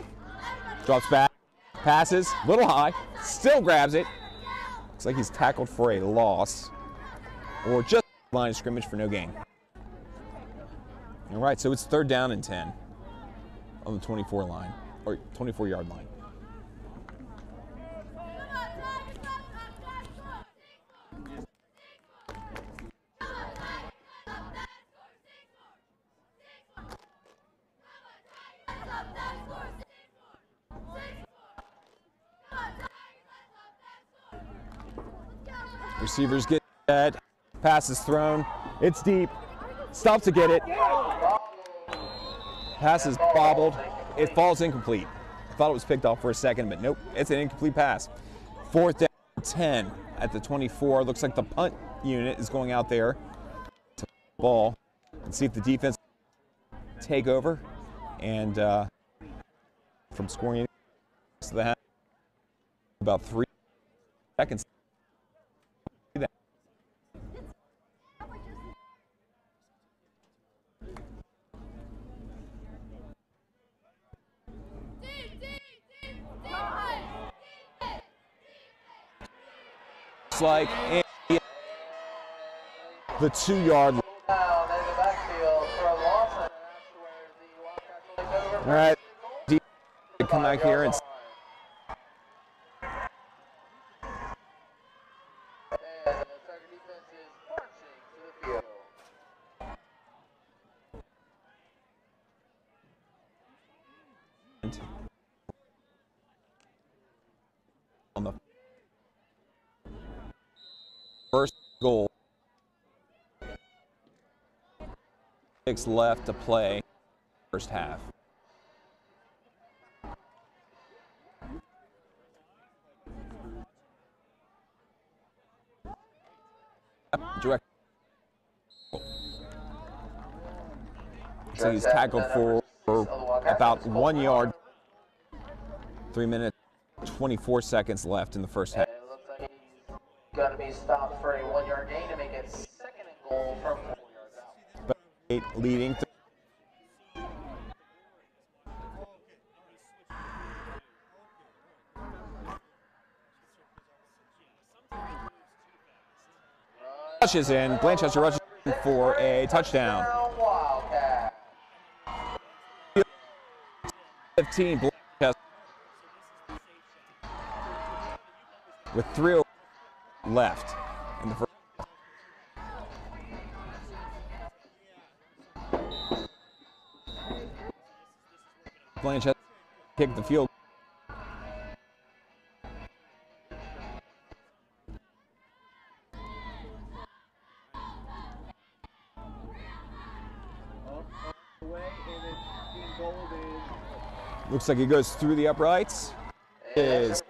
Drops back, passes, little high, still grabs it. Looks like he's tackled for a loss or just line of scrimmage for no gain. All right, so it's third down and 10 on the 24 line or 24 yard line. Receivers get set, pass is thrown, it's deep, stops to get it. Pass is bobbled, it falls incomplete. I thought it was picked off for a second, but nope, it's an incomplete pass. Fourth down, 10 at the 24. Looks like the punt unit is going out there to ball and see if the defense take over and uh, from scoring to the half. About three seconds. Looks like and the two yard line. Down in the backfield for Lawson. and That's where the Wildcats will take over. All right, come back here and And the Tiger defense is marching to the field. On the first goal. Six left to play. First half. Direct. So he's tackled for about one yard. Three minutes, 24 seconds left in the first half. Going to be stopped for a one-yard gain to make it second and goal from leading. Rushes in. Blanchester rushes in for a touchdown. 15 Blanchester with three left kicked the field. Looks like he goes through the uprights. Is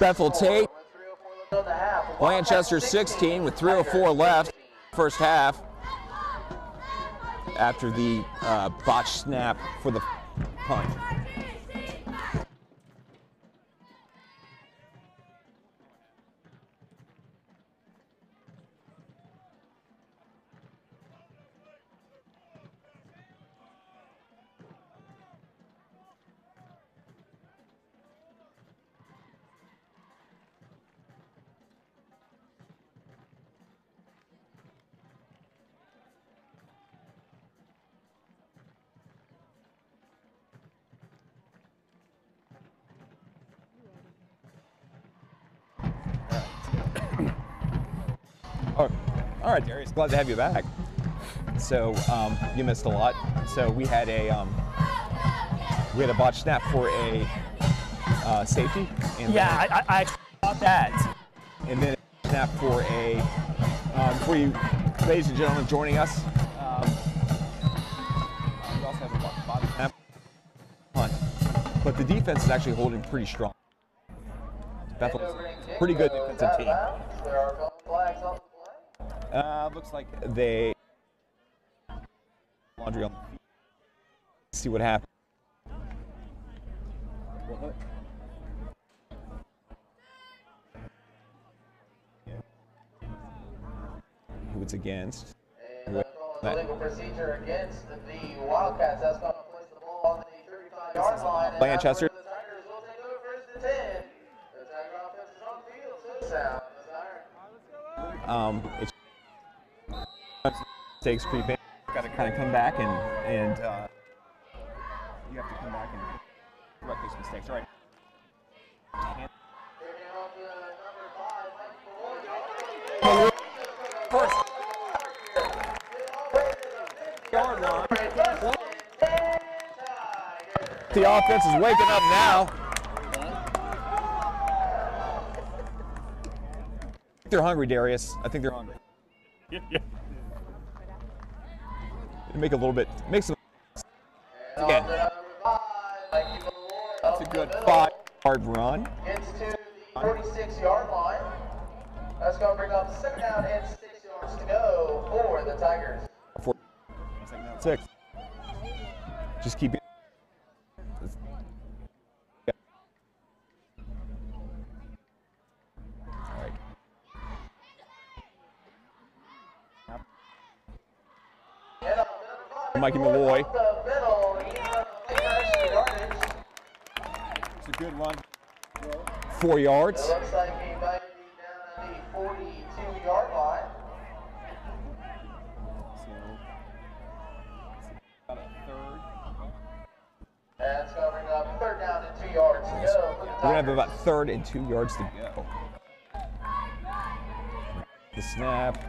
Bethel Tate. with 3:04 left on the half. Wildcat Blanchester 16 with 304 left, first half. After the uh, botch snap for the punt. Oh, all right, Darius. Glad to have you back. So um, you missed a lot. So we had a um, we had a botch snap for a uh, safety, and Yeah, then, I, I, I thought that. and then a snap for a um, for you, ladies and gentlemen, joining us. Um, we also have a bot- botch snap punt, but the defense is actually holding pretty strong. Bethel is a pretty good defensive team. There are no flags on the play. Uh, looks like they laundry on the feet. See what happens. What? Who it's against. And they're legal procedure against the Wildcats. That's going to place the ball on the 35-yard line. and Blanchester. that's where The Tigers will take over first and 10. The Tiger offense is on the field, so sound. The Tiger- Um, it's mistakes creep in. Got to kind of come back and and uh, you have to come back and correct those mistakes. All right. The offense is waking up now. They're hungry, Darius. I think they're hungry. Make a little bit. Make some. Again. That's a good five-yard run. Gets to the 46-yard line. That's going to bring up second down and Two yards to go. The snap.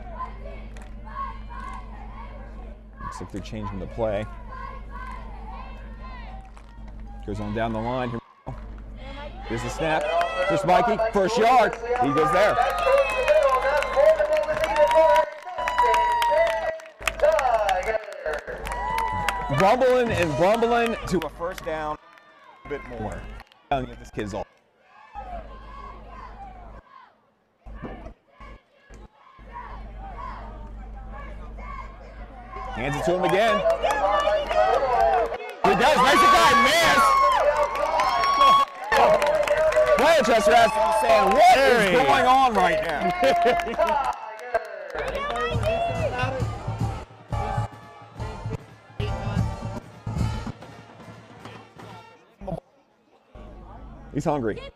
Looks like they're changing the play. Goes on down the line. Here's the snap. Here's Mikey. First yard. He goes there. Grumbling and grumbling to a first down. A bit more. This kid's all. It to him again. He does. Nice guy. Miss. Has to be saying, what is going on right now? He's hungry.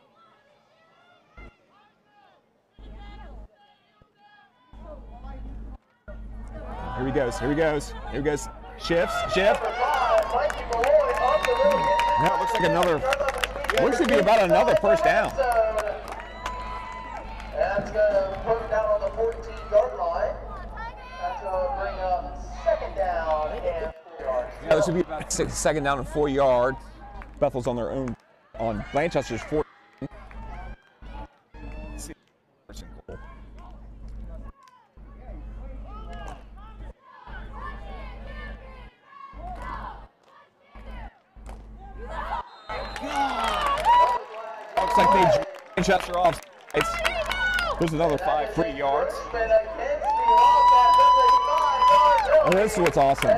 Goes. Here he goes. Here he goes. Shifts. Shift. Mikey Malloy on the road. Now looks like another. Looks to be about another first down. That's going to put down on the 14-yard line. That's going to bring up second down and four yards. Yeah, this would be about six, second down and four yard. Bethel's on their own. On Blanchester's 14. Let's see. First and goal. Looks like they drew Blanchester off. It's, another five free yards. But against the Wildcats, that's And this is what's awesome.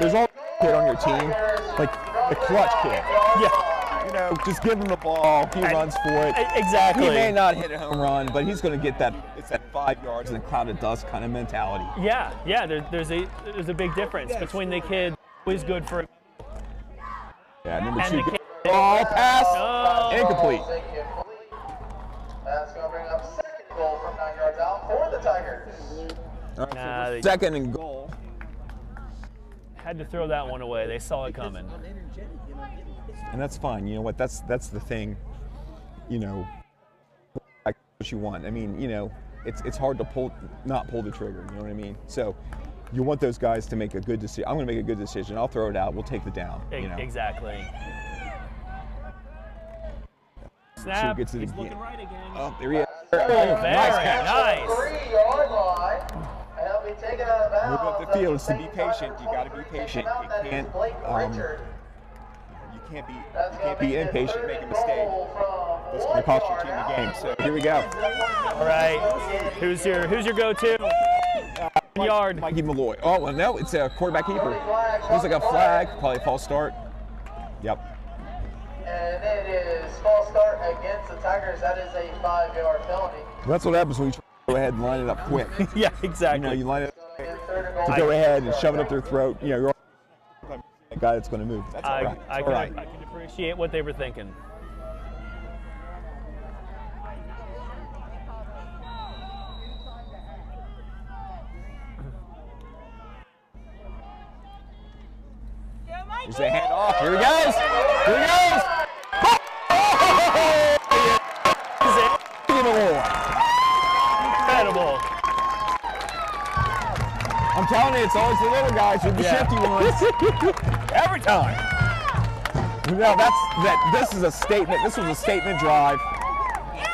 There's all kid on your team, like the clutch kid. Yeah. You know, just give him the ball. He runs for it. Exactly. He may not hit a home run, but he's going to get that. It's that five yards in a cloud of dust kind of mentality. Yeah, yeah. There, there's a there's a big difference between the kid who is good for Yeah, number and two. Ball oh, pass. Oh. Incomplete. That's going to bring up second goal from nine yards out for the Tigers. All right, so second and goal. Had to throw that one away. They saw it coming. And that's fine. You know what? That's that's the thing. You know, what you want. I mean, you know, it's it's hard to pull, not pull the trigger. You know what I mean? So, you want those guys to make a good decision. I'm going to make a good decision. I'll throw it out. We'll take the down. You know. Exactly. Snap. who gets it He's again. looking right again. Oh, there he is. Oh, very nice catch. nice. Three-yard line. And he'll be taken out of bounds. Move up the field. It's to be patient. You got to be patient. You can't. Um, you can't be. You can't be impatient, third make a mistake. goal That's going to cost your team the game. So here we go. All right. Who's your Who's your go-to? Mike- Yard. Mikey Malloy. Oh, well, no, it's a quarterback keeper. Looks like a flag. Probably a false start. Yep. And it is false start against the Tigers. That is a five-yard penalty. That's what happens when you try to go ahead and line it up quick. Yeah, You exactly. know, you line it third to go ahead and shove it up their throat. You know, you're a guy that's going to move. That's I, right. I, can, all right. I can appreciate what they were thinking. Here's a hand off. Here he goes. Here he goes. Mikey telling you, it's always the little guys with the Yeah. shifty ones. Every time. No, that's that. This is a statement. This was a statement drive.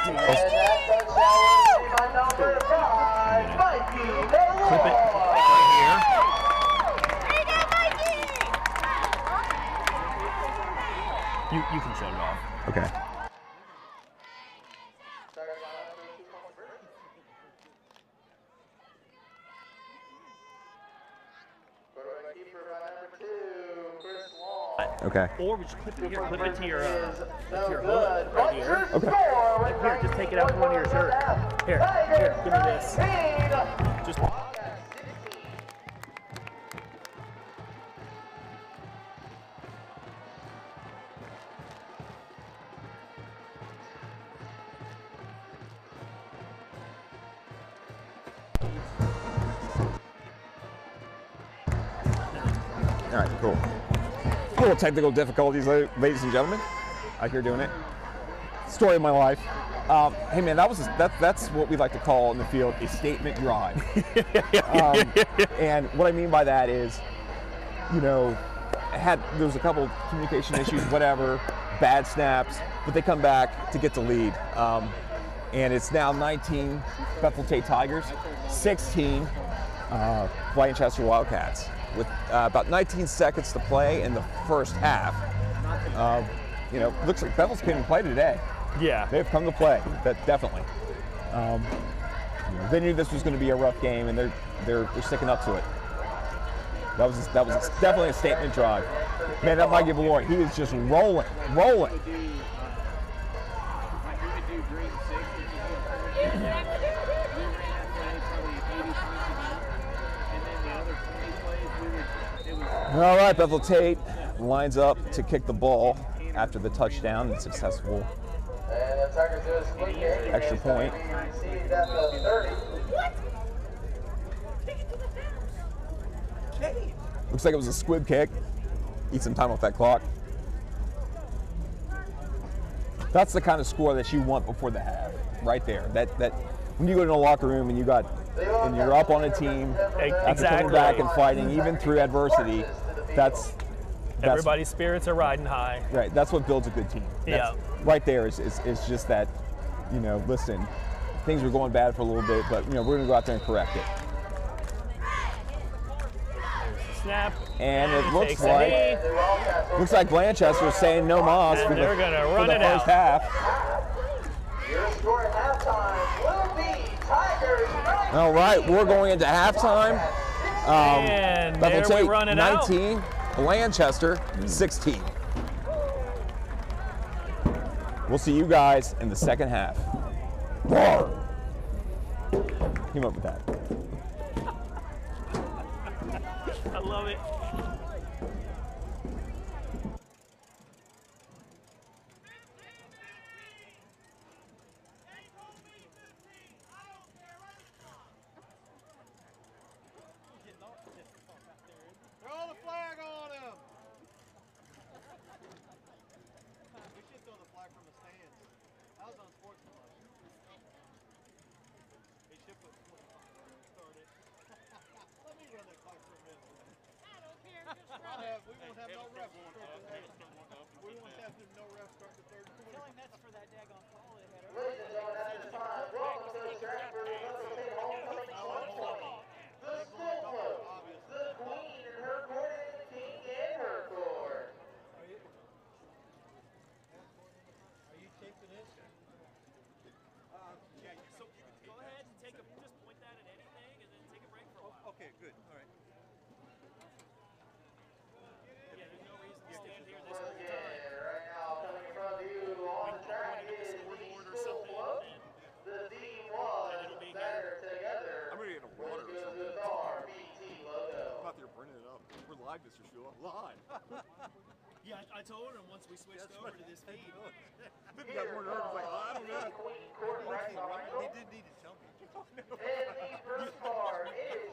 And that touchdown was by number five, Mikey Clip it right here. You, you can shut it off. Okay. Quarterback keeper by number two, Chris Long. Okay. Or we just clip it here. Clip it to your, uh, to your hood right here. Okay. score with Here, just take it out from under your shirt. Here, here, give me this. Just little technical difficulties, ladies and gentlemen. I hear doing it. Story of my life. Um, hey man, that was a, that, that's what we like to call in the field a statement drive. um, and what I mean by that is, you know, had there was a couple communication issues, whatever, bad snaps, but they come back to get the lead. Um, and it's now 19 Bethel Tate Tigers, 16 uh, Blanchester Wildcats, with uh, about 19 seconds to play in the first half. Uh, you know, looks like Bethel's came and play today. Yeah. They've come to play. That definitely. Um, you know, they knew this was going to be a rough game, and they're they're they're sticking up to it. That was that was definitely a statement drive. Man, that Mikey Valori, he is just rolling, rolling. All right, Bethel Tate lines up to kick the ball after the touchdown and successful. Extra point. be received at the 30. Looks like it was a squib kick. Eat some time off that clock. That's the kind of score that you want before the half, right there. That that when you go to the locker room and you got and you're up on a team E- after coming back and fighting even through adversity. That's that's Everybody's spirits are riding high. right. That's what builds a good team. That's, Yeah. Right there is, is is just that, you know, listen, things were going bad for a little bit, but you know we're gonna go out there and correct it. Snap. And it looks like- a knee. The Wildcats will Looks like Blanchester is saying no moss for the, for run the it first out. half. All right, we're going into halftime. Um, And Bethel there we Tate, run it out. 19, Blanchester 16. We'll see you guys in the second half. Roar. Came up with that. I love it. Throw the flag on him! we should throw the flag from the stands. That was unsportsmanlike. They should put start it. Let me run that clock for a minute. I'll have, we won't have no refs start the We won't have no refs start the third quarter. Tell him that's for that daggone call they had Ladies and gentlemen, at this time, welcome to the Stratford Bethel Tate Homecoming 2020. The school float, the queen and her court, and the king and her court. Are you taping this? Uh, yeah, so Go ahead and take a just point that at anything and then take a break for a while. Okay, good, all right. Yeah, there's no reason to stand here this Once whole again, time. right now, coming in front of you on the track is the school float. The theme was better together. I'm ready to get a Which water or goes something. with our BT logo. out there burning it up. We're live, Mr. Shula. Live. Yeah, I, I told him once we switched over to this feed. Maybe got more nervous. Like, I don't know. Queen Court right behind He you. did need to tell me. And the first bar is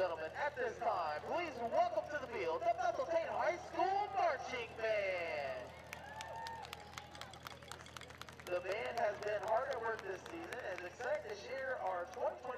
this time, please welcome to the field the Bethel Tate High School Marching Band. The band has been hard at work this season and is excited to share our 2020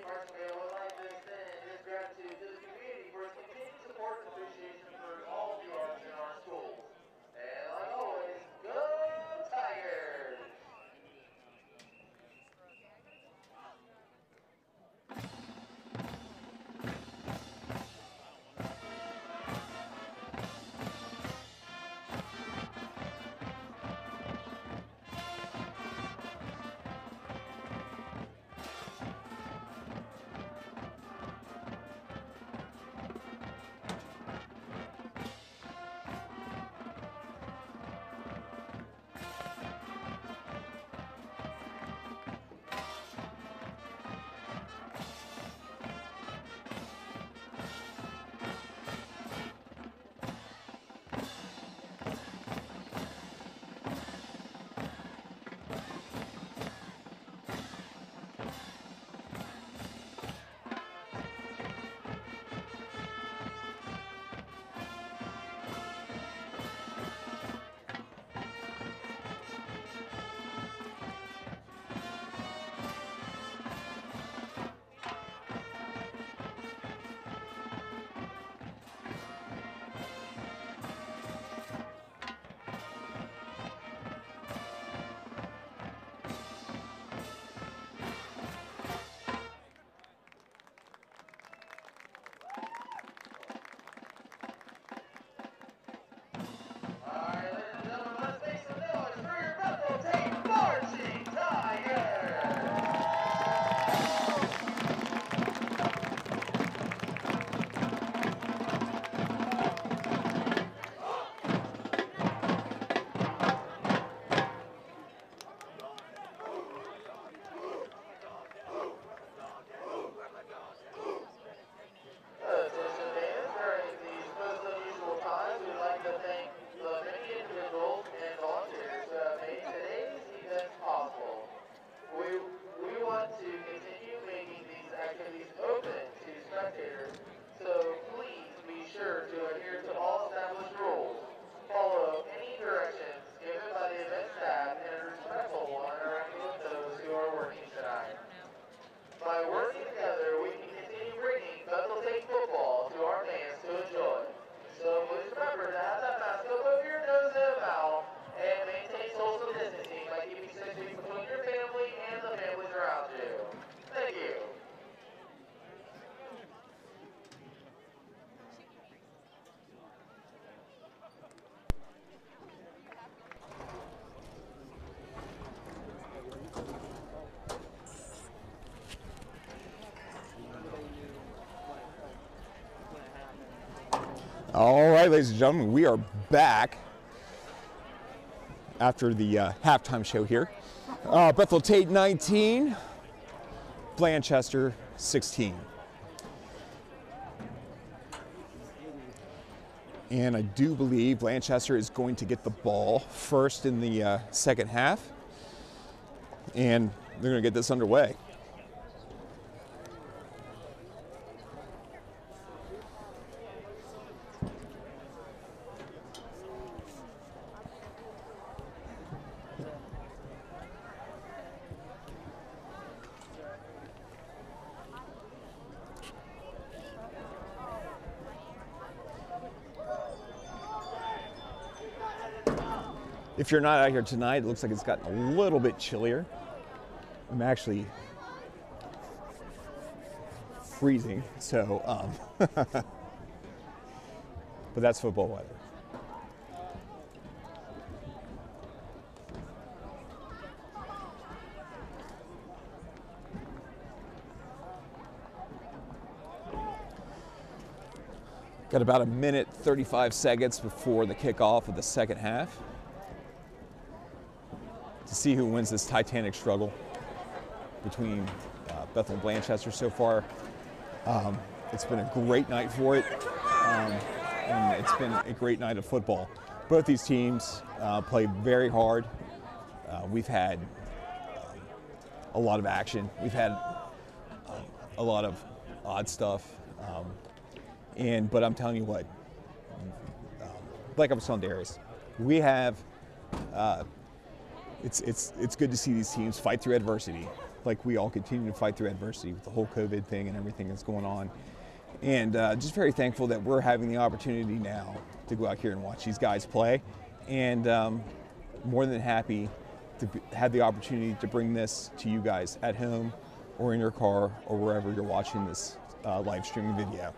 Mark. Right, ladies and gentlemen, we are back after the uh, halftime show here. Uh, Bethel Tate 19, Blanchester 16. And I do believe Blanchester is going to get the ball first in the uh, second half. And they're going to get this underway. You're not out here tonight, it looks like it's gotten a little bit chillier. I'm actually freezing, so, um, but that's football weather. Got about a minute 35 seconds before the kickoff of the second half see who wins this titanic struggle between uh, Bethel and Blanchester so far. Um, it's been a great night for it, um, and it's been a great night of football. Both these teams uh, played very hard. Uh, we've had um, a lot of action. We've had um, a lot of odd stuff, um, and but I'm telling you what, um, like I was telling Darius, we have uh, it's it's it's good to see these teams fight through adversity, like we all continue to fight through adversity with the whole COVID thing and everything that's going on. And uh, just very thankful that we're having the opportunity now to go out here and watch these guys play, and um, more than happy to be, have the opportunity to bring this to you guys at home, or in your car, or wherever you're watching this uh, live streaming video.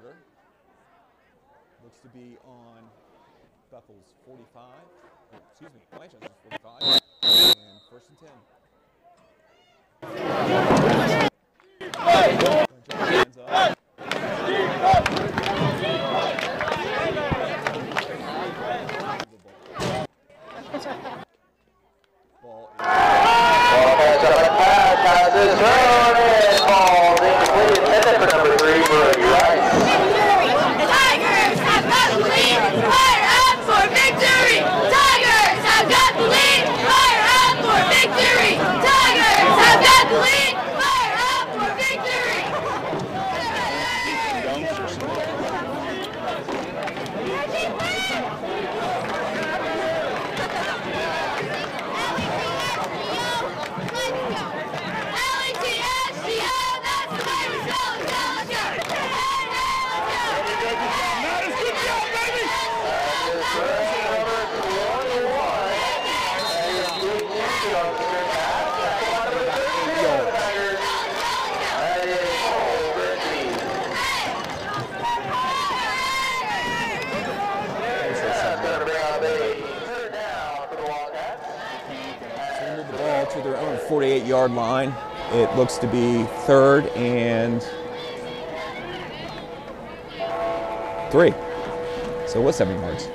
Quarter. Looks to be on Bethel's 45. oh, excuse me, Blanchester's 45. And first and 10. Blanchester hands up. Ball is Tigers have got the lead. Fire up for victory. Tigers have got the lead. Fire up for victory. Tigers have got the lead. Fire up for victory. 48 yard line. It looks to be third and three. So what's seven yards.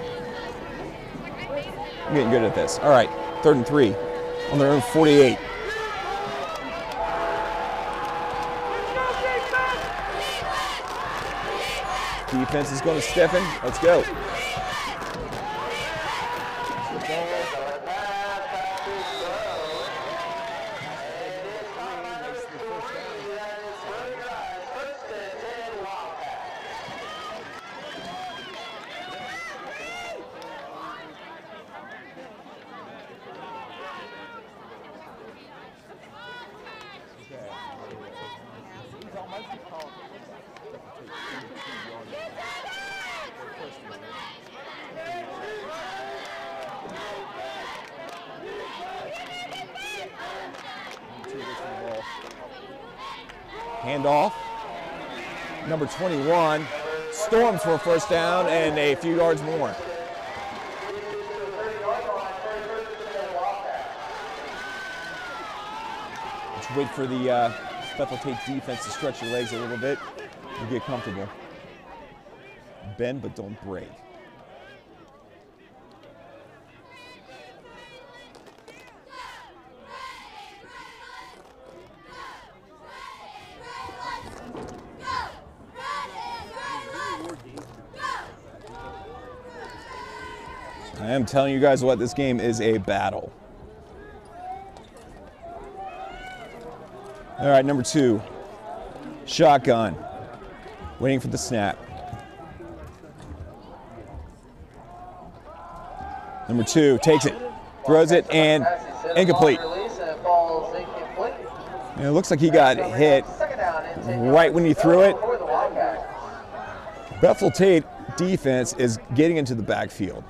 I'm getting good at this. All right, third and three on their own 48. Defense is going to step in. Let's go. Handoff. Number 21 storms for a first down and a few yards more. Let's wait for the uh, Bethel Tate defense to stretch your legs a little bit and get comfortable. Bend but don't break. I am telling you guys what, this game is a battle. All right, number two, shotgun, waiting for the snap. Number two takes it, throws it, and incomplete. And it looks like he got hit Second down and 10 right when he threw it. Bethel Tate defense is getting into the backfield.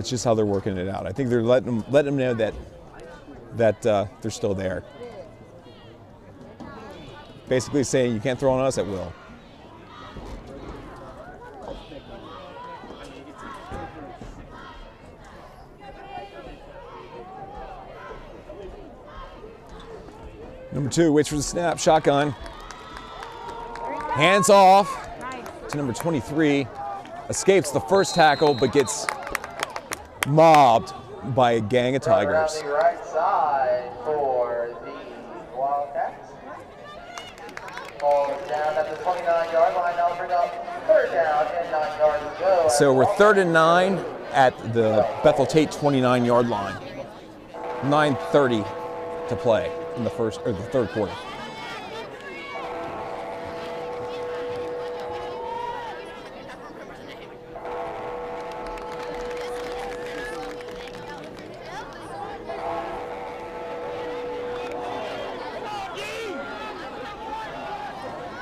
That's just how they're working it out. I think they're letting them, letting them know that that uh, they're still there. Basically saying you can't throw on us at will. Number two waits for the snap, shotgun. Hands off to number 23. Escapes the first tackle, but gets mobbed by a gang of tigers. the right side for the Wildcats. Falls down at the 29 yard line. Now bring up third down and nine yards to go. So we're third and nine at the Bethel Tate 29 yard line. 9:30 to play in the first or the third quarter.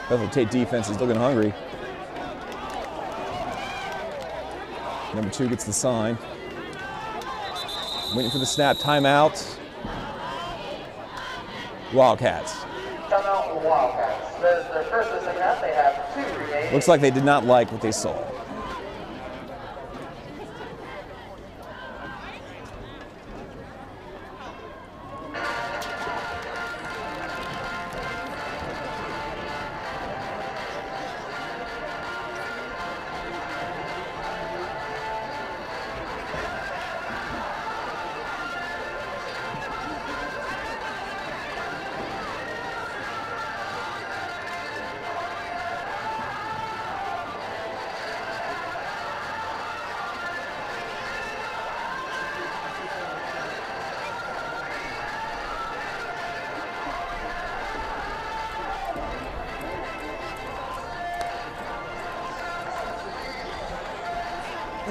Bethel Tate defense is looking hungry. Number two gets the sign. Waiting for the snap, timeout. Wildcats. Timeout for the Wildcats. This is first and second half. They have two remaining. Looks like they did not like what they saw.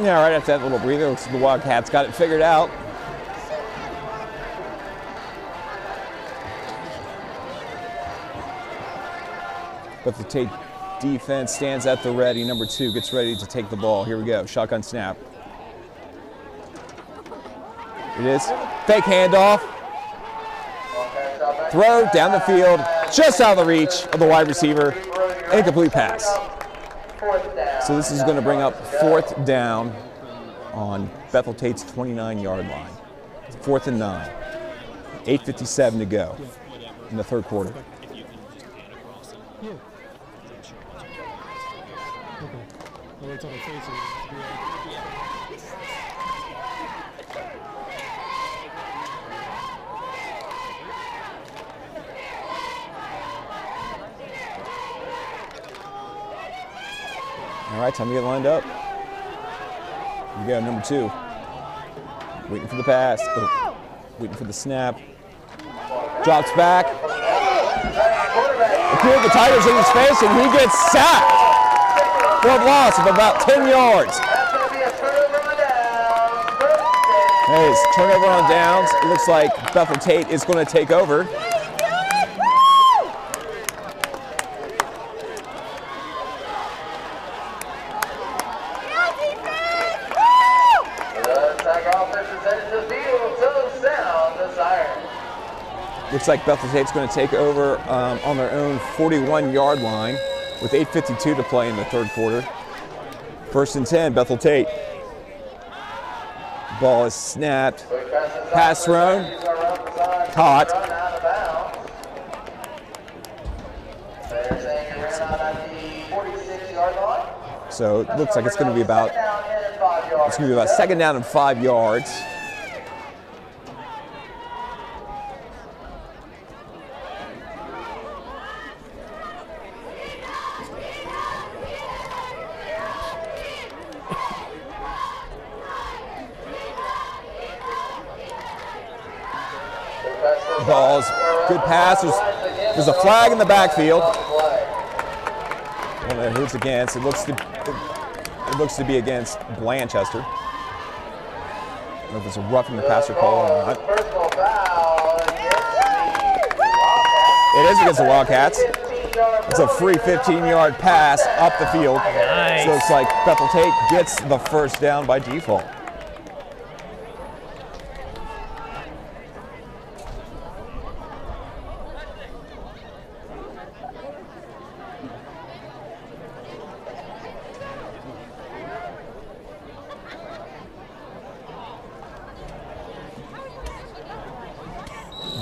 Yeah, right after that little breather, looks like the Wildcats got it figured out. But the Tate defense stands at the ready. Number two gets ready to take the ball. Here we go. Shotgun snap. It is. Fake handoff. Throw down the field, just out of the reach of the wide receiver. Incomplete pass. So this is going to bring up fourth down on Bethel Tate's 29 yard line. Fourth and nine. 8.57 to go in the third quarter. Yeah. Okay. Well, it's on the face of it. All right, time to get lined up. You go, number two. Waiting for the pass. Oh, waiting for the snap. Drops back. Appeared the Tigers in his face, and he gets sacked for a loss of about 10 yards. Hey, it's turnover on downs. It looks like Bethel Tate is going to take over. The Tiger offense is headed to the field. So sound the siren. Looks like Bethel Tate's going to take over um, on their own 41 yard line with 8.52 to play in the third quarter. First and 10, Bethel Tate. Ball is snapped. Pass thrown. Caught. Run out of bounds. They're saying it ran out at the 46 yard line. So it looks like it's going to be about it's going to be about second down and five yards. Balls, good passes. There's a flag in the backfield. I don't know who it's against. It looks to it looks to be against Blanchester. I don't know if it's a roughing the passer call or not. Against the Wildcats. It is against the Wildcats. It's a free 15-yard pass up the field. Nice. So it's like Bethel Tate gets the first down by default.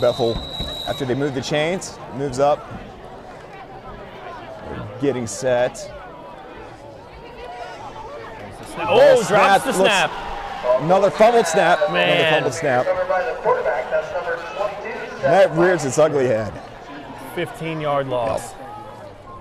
Bethel, after they move the chains, moves up, getting set. Oh, drops snap the looks- snap. Another fumbled snap. Another Man. fumbled snap. Covered by the quarterback. That's number 22. That rears its ugly head. 15 yard loss.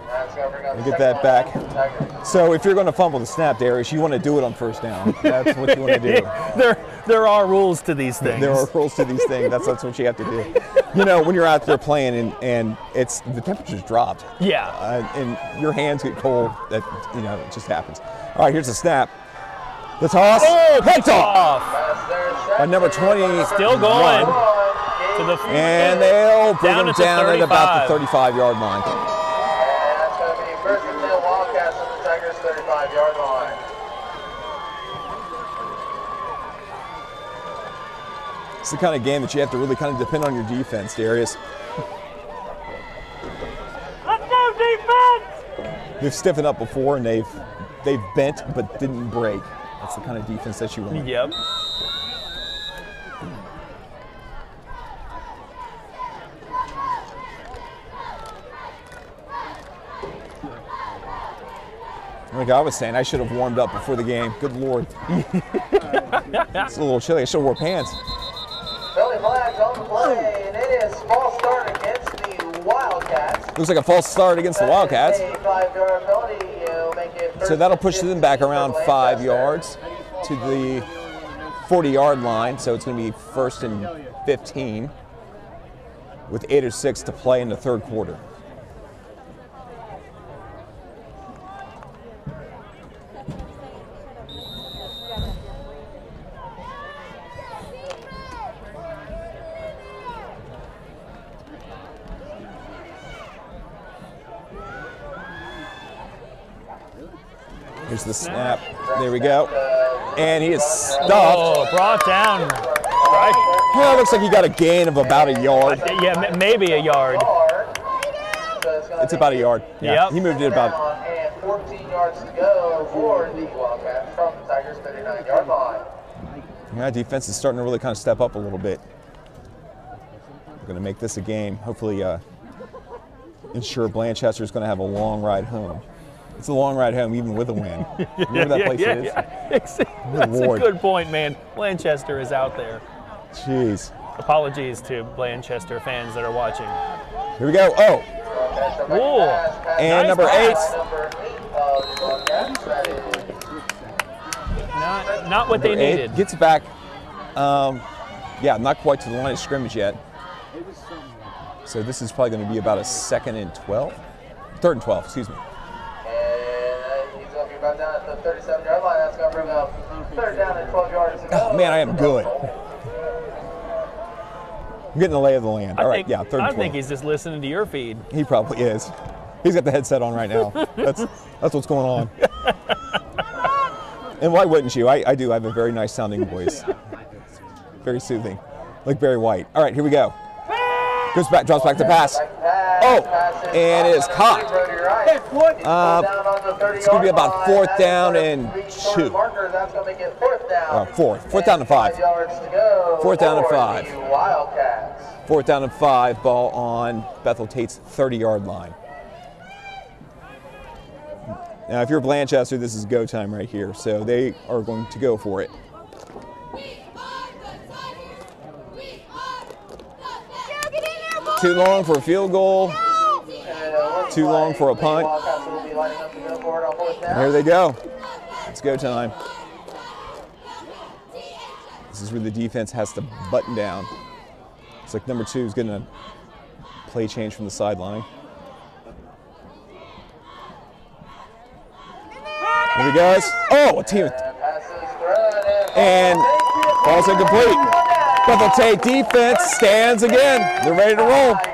That's gonna bring up Let me get that back. for the Tigers. So if you're going to fumble the snap, Darius, you want to do it on first down. That's what you want to do. there, there are rules to these things. There are rules to these things. That's, that's what you have to do. You know, when you're out there playing and, and it's the temperature's dropped yeah. uh, and your hands get cold, that you know it just happens. All right, here's a snap. The toss. Oh, picked off off. By number 20. Still going One, to the And they'll bring Down him down at about the 35. 35 yard line. And that's going to be first and 10 Wildcats on the Tigers' 35 yard line. It's the kind of game that you have to really kind of depend on your defense, Darius. Let's go defense. They've stiffened up before and they've they've bent but didn't break. That's the kind of defense that you want. Yep. Like I was saying, I should have warmed up before the game. Good lord. it's a little chilly. I should have wore pants. Penalty on the play, and it is false start against the Wildcats. Looks like a false start against the Wildcats. That is a five-yard penalty. You'll make it So that'll push them back around five yards to the 40 yard line. So it's going to be first and 15 with eight or six to play in the third quarter. Snap. There we go. And he is stuffed. Oh, brought down. Right. Well, it looks like he got a gain of about a yard. Yeah, maybe a yard. It's gonna It's be about a yard. Yeah, Yep. he moved it about. And 14 yards to go for the Wildcats from the Tigers' 39 yard line. Yeah, defense is starting to really kind of step up a little bit. We're going to make this a game. Hopefully, uh, ensure Blanchester is going to have a long ride home. It's a long ride home, even with a win. Remember that place yeah, is? yeah. That's Lord. a good point, man. Blanchester is out there. Jeez. Apologies to Blanchester fans that are watching. Here we go. Oh, Whoa. and Nice number eight. pass. Eight of the broadcast, that is Not, not what they Number eight needed. Gets back. Um, yeah, not quite to the line of scrimmage yet. So this is probably going to be about a second and 12? Third and 12, excuse me. And he's going to be about down at the 37 yard line. That's going to bring up third down and 12 yards to go. Oh, man, I am good. I'm getting the lay of the land. All I right, think, yeah, third and I 12. think he's just listening to your feed. He probably is. He's got the headset on right now. That's that's what's going on. and why wouldn't you? I, I do. I have a very nice sounding voice. Very soothing. Like Barry White. All right, here we go. Goes back, drops back to pass. Oh, and it is caught. Uh, it's gonna be about fourth down and two. Going to. Uh, fourth. Fourth down and five. to. Fourth down and five. Fourth down and five. Ball on Bethel Tate's 30 yard line. Now, if you're Blanchester, this is go time right here. So they are going to go for it. We are the Tigers. We are the Get in there, boy. Too long for a field goal. And Too long for a punt. Down. There they go. It's go time. This is where the defense has to button down. It's like number two is getting a play change from the sideline. Here he goes. Oh, a team. And And ball's incomplete. Bethel Tate defense stands again. They're ready to roll. That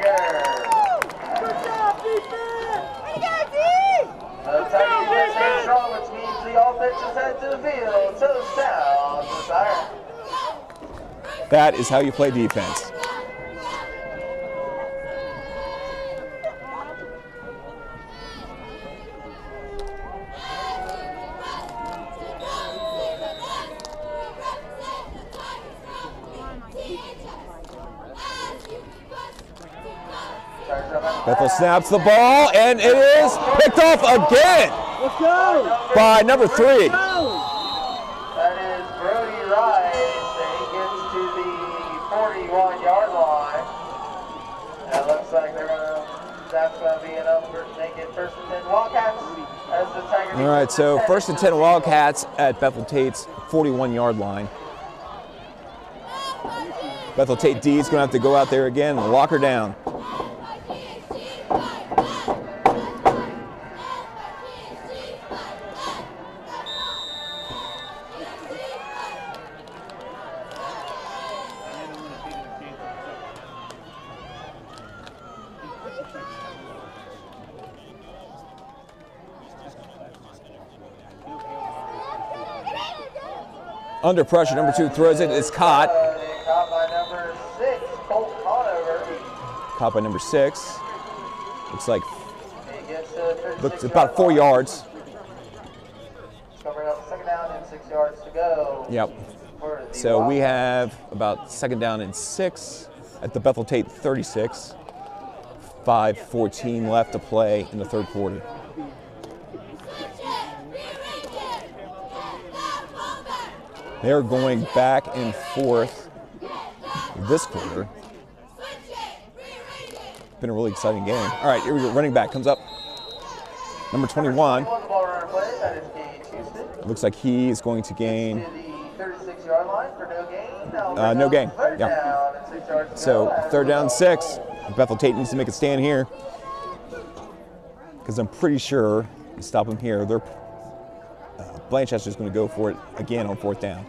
is how you play got D. The Tigers defense stands strong, which means the offense is head to the field. So sound the siren. That is how you play defense. Tigers are back. Bethel snaps the ball, and it is picked off again Let's go. by number three. That is Brody Rice, and he gets to the 41 yard line. And it looks like they're gonna, that's gonna be enough for make it first and 10 Wildcats as the Tigers. All right, so first and 10 Wildcats at Bethel Tate's 41 yard line. Bethel Tate D is going to have to go out there again and lock her down. Under pressure, number two throws it. It's caught. Caught by number six. Caught by number six. Looks like gets to the 36 looks about four yards. Second down and six yards to go. Yep. So we have about second down and six at the Bethel Tate 36. 5:14 left to play in the third quarter. They're going back and forth this quarter. Been a really exciting game. All right, here we go. Running back comes up. Number 21. One ball runner play, that is Gage Houston. Looks like he is going to gain. 36 yard line for no gain. Uh, no gain, yeah. So third down six. Bethel Tate needs to make a stand here. Because I'm pretty sure stop them here. They're Blanchester's going to go for it again on fourth down.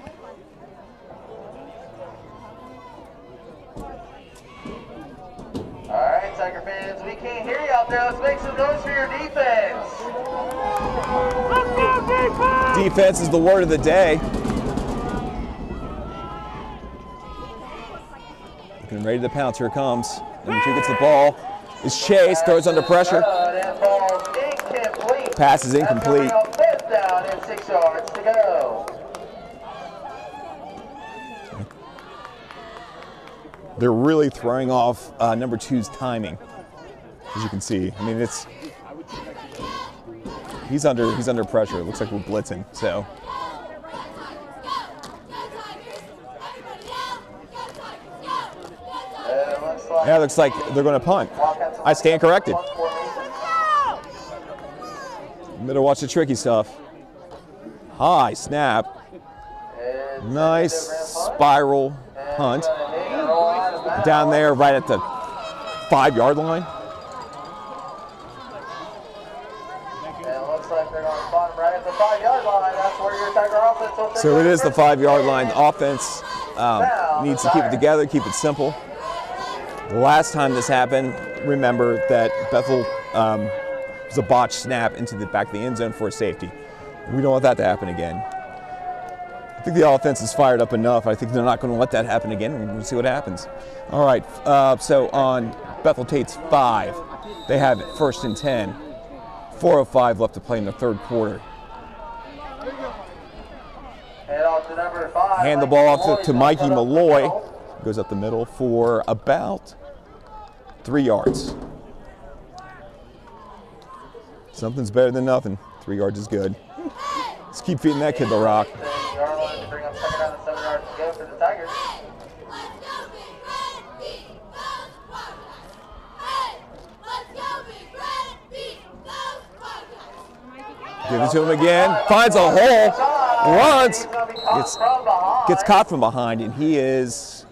All right, Tiger fans, we can't hear you out there. Let's make some noise for your defense. Go, Defense defense is the word of the day. Looking ready to pounce. Here it comes. Number two gets the ball. Is Chase throws under pressure. That ball's incomplete. Pass is incomplete. Yards to go. they're really throwing off uh, number two's timing, as you can see. I mean, it's he's under he's under pressure. It looks like we're blitzing. So yeah, it looks like they're going to punt. I stand corrected. Better watch the tricky stuff. High snap, nice spiral punt down there right at the five yard line. So it is the five yard line. The offense um, needs to keep it together, keep it simple. The last time this happened, remember that Bethel um, was a botched snap into the back of the end zone for a safety. We don't want that to happen again. I think the offense is fired up enough. I think they're not going to let that happen again. We'll see what happens. All right. Uh, so on Bethel Tate's five, they have it first and 10. 4.05 left to play in the third quarter. Hand the ball off to, to Mikey Malloy. Goes up the middle for about three yards. Something's better than nothing. Three yards is good. Let's keep feeding that kid the rock. Give it to him again. Finds a hole. Runs. Gets, gets caught from behind, and he is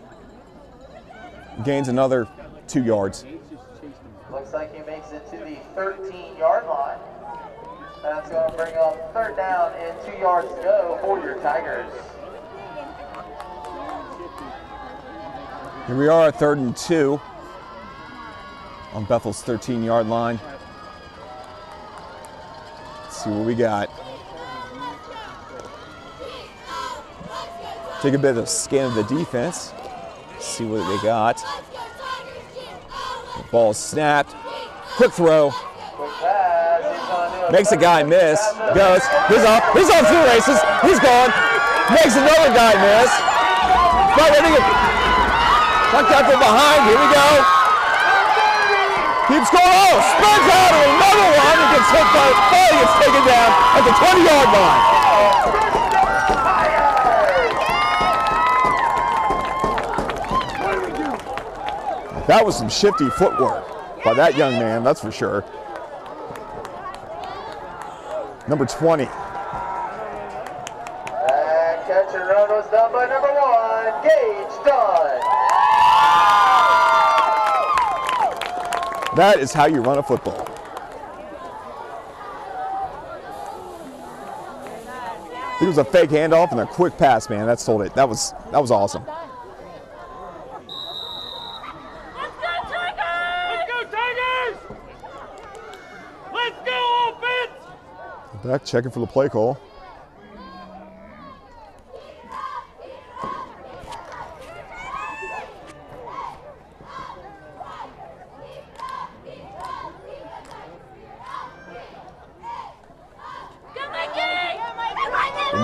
gains another two yards. Looks like he makes it to the 13 yard line. That's going to bring up third down and two yards to go for your Tigers. Here we are, at third and two on Bethel's 13 yard line. Let's see what we got. Take a bit of a scan of the defense. See what they got. Ball snapped. Quick throw. Quick pass. He's going to do a Makes a guy miss. Goes. He's off. He's on two races. He's gone. Makes another guy miss. But think it. Tucked out from behind. Here we go. Keeps going. Oh, spins out of another one and gets hit by. Oh, he gets taken down at the 20 yard line. That was some shifty footwork by that young man, that's for sure. Number 20. And catch and run was done by number one, Gage Dunn. That is how you run a football. It was a fake handoff and a quick pass, man. That sold it. That was that was awesome. Let's go Tigers! Let's go offense! Back checking for the play call.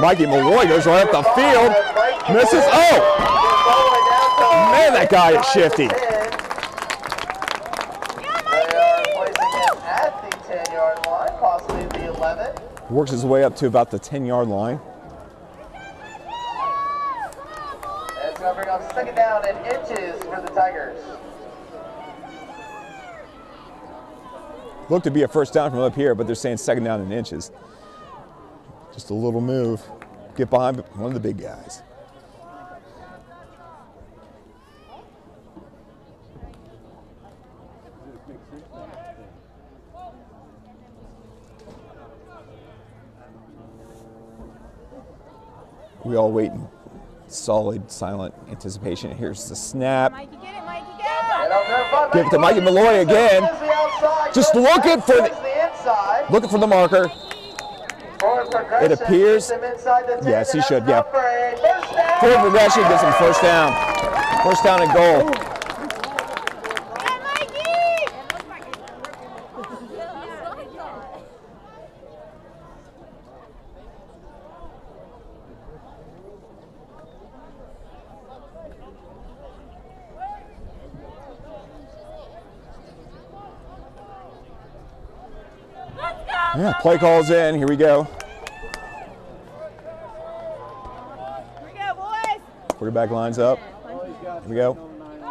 Mikey Malloy goes right up the field. Misses. Oh, man, that guy is shifty. They are placing him at the 10 yard line, possibly the 11. Works his way up to about the 10 yard line. And it's going to bring up second down and inches for the Tigers. Looked to be a first down from up here, but they're saying second down in inches. Just a little move. Get behind one of the big guys. We all wait in solid, silent anticipation. Here's the snap. Mikey, get it, Mikey, And go! up there, five Give it to Mikey Malloy again. Is the outside, Just looking for the- inside. Looking for the marker. It appears- keeps him inside the 10, Yes, he should, yeah. enough for a first down. Forward progression gets him first down. First down and goal. Play calls in. Here we go. We go, boys. Quarterback lines up. Here we go.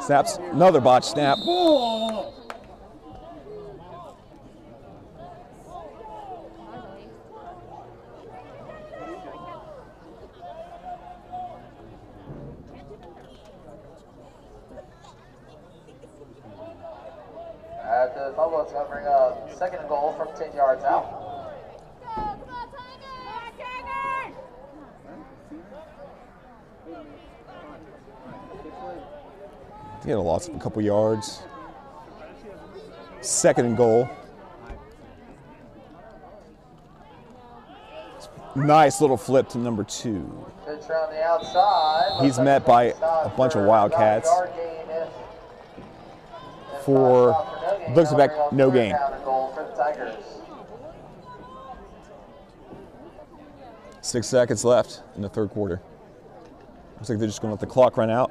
Snaps. Another botch snap. At the to bring up second and goal from 10 yards out. A loss of a couple yards. Second and goal. Nice little flip to number two. He's met by a bunch of Wildcats. For- looks up no Tigers. Six seconds left in the third quarter. Looks like they're just going to let the clock run out.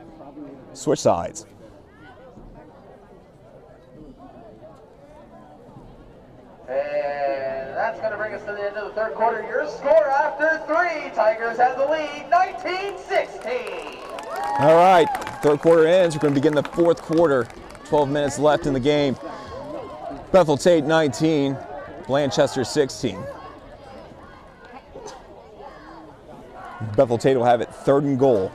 Switch sides. And that's going to bring us to the end of the third quarter. Your score after three, Tigers have the lead, 19-16. All right, third quarter ends. We're going to begin the fourth quarter. 12 minutes left in the game. Bethel Tate 19, Blanchester 16. Bethel Tate will have it third and goal.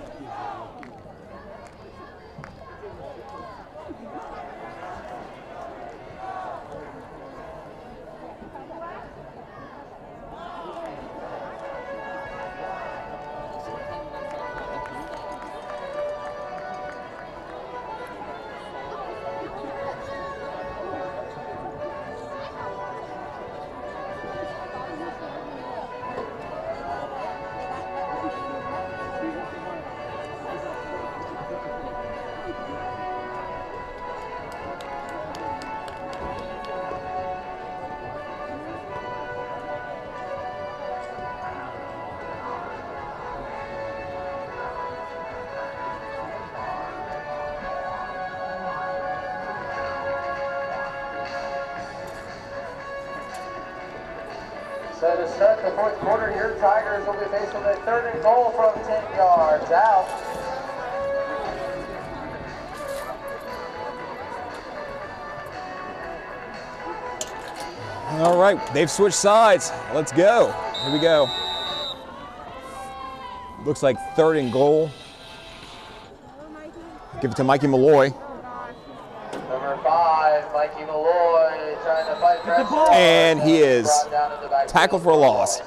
They've switched sides. Let's go. Here we go. Looks like third and goal. Give it to Mikey Malloy. Number five, Mikey Malloy, trying to fight pressure. And he is Brought down to the back tackled for a loss.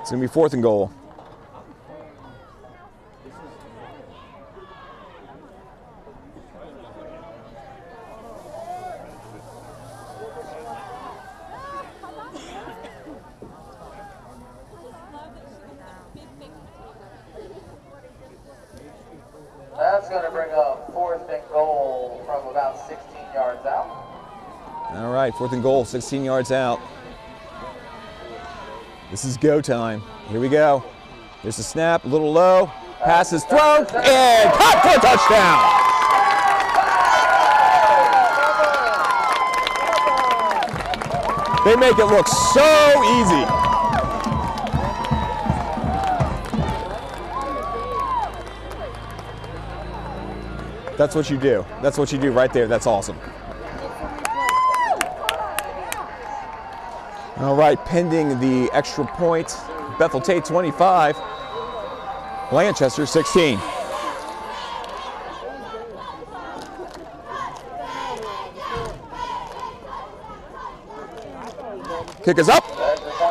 It's going to be fourth and goal. That's going to bring up fourth and goal from about 16 yards out. All right, fourth and goal, 16 yards out. This is go time. Here we go. There's a snap, a little low. Pass is thrown and caught for a touchdown. They make it look so easy. That's what you do. That's what you do right there. That's awesome. All right, pending the extra point, Bethel Tate 25, Blanchester 16. Kick is up,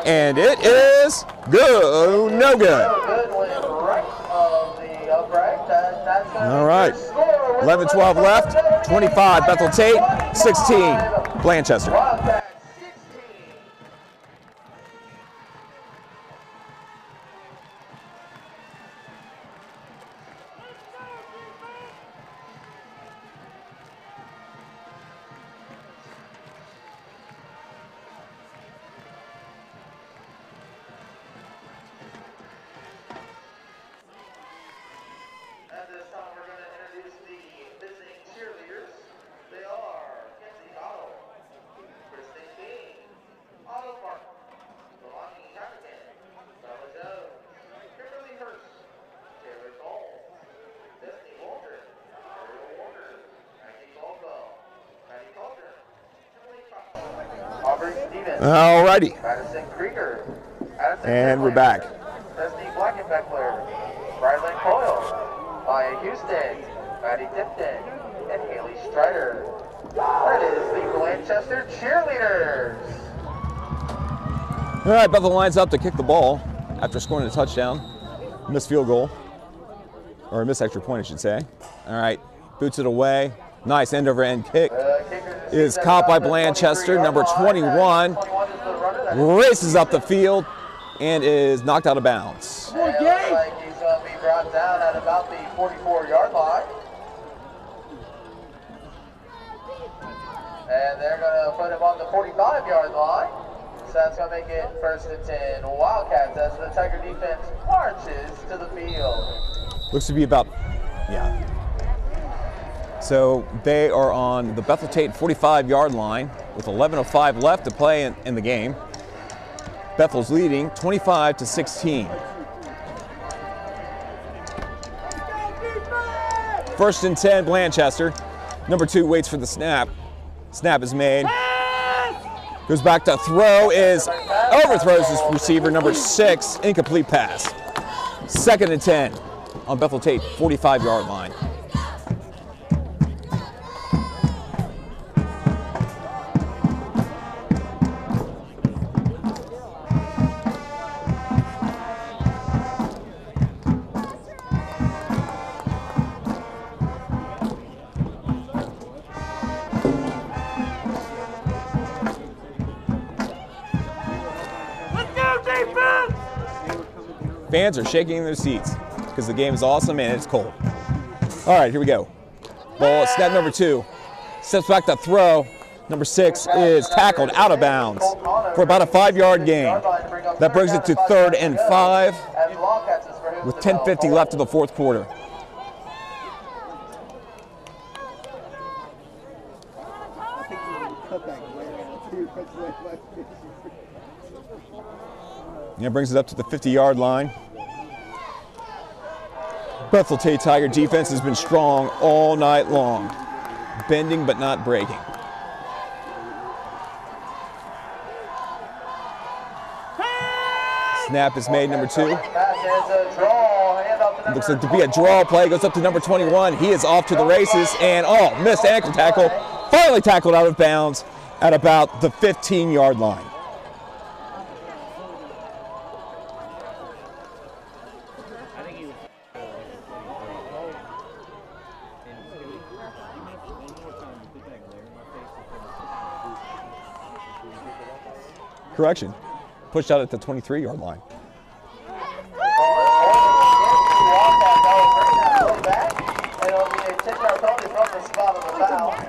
and it is good. No good. All right. your score with 11 12 left. 25 Bethel Tate, 16 Blanchester. Avery Stevens. Alrighty. Madison Krieger. Addison And we're back. Destiny Blackenbeckler. Coyle. Maya Houston. Maddie Tipton. And Haley Strider. That is the Blanchester Cheerleaders. All right, Bethel lines up to kick the ball after scoring a touchdown. Missed field goal. Or a missed extra point, I should say. All right, boots it away. Nice end over end kick. Is caught by Blanchester, number 21. Races up the field and is knocked out of bounds. And it looks like he's going to be brought down at about the 44 yard line. And they're going to put him on the 45 yard line. So that's going to make it first and 10 Wildcats as the Tiger defense marches to the field. Looks to be about, yeah. So they are on the Bethel Tate 45 yard line with 11.05 left to play in, in the game. Bethel's leading 25 to 16. First and 10, Blanchester. Number two waits for the snap. Snap is made. Goes back to throw, is overthrows his receiver, number six, incomplete pass. Second and 10 on Bethel Tate, 45 yard line. Fans are shaking in their seats because the game is awesome and it's cold. All right, here we go. Ball, snap number two. Steps back to throw. Number six is tackled out of bounds for about a five yard gain. That brings it to third and five with to 10.50 left in the fourth quarter. That brings it up to the 50 yard line. Bethel Tate Tiger defense has been strong all night long, bending but not breaking. Snap is made, number two. Looks like to be a draw play. Goes up to number 21. He is off to the races. And oh, missed ankle tackle. Finally tackled out of bounds at about the 15 yard line. Correction. Pushed out at the 23 yard line.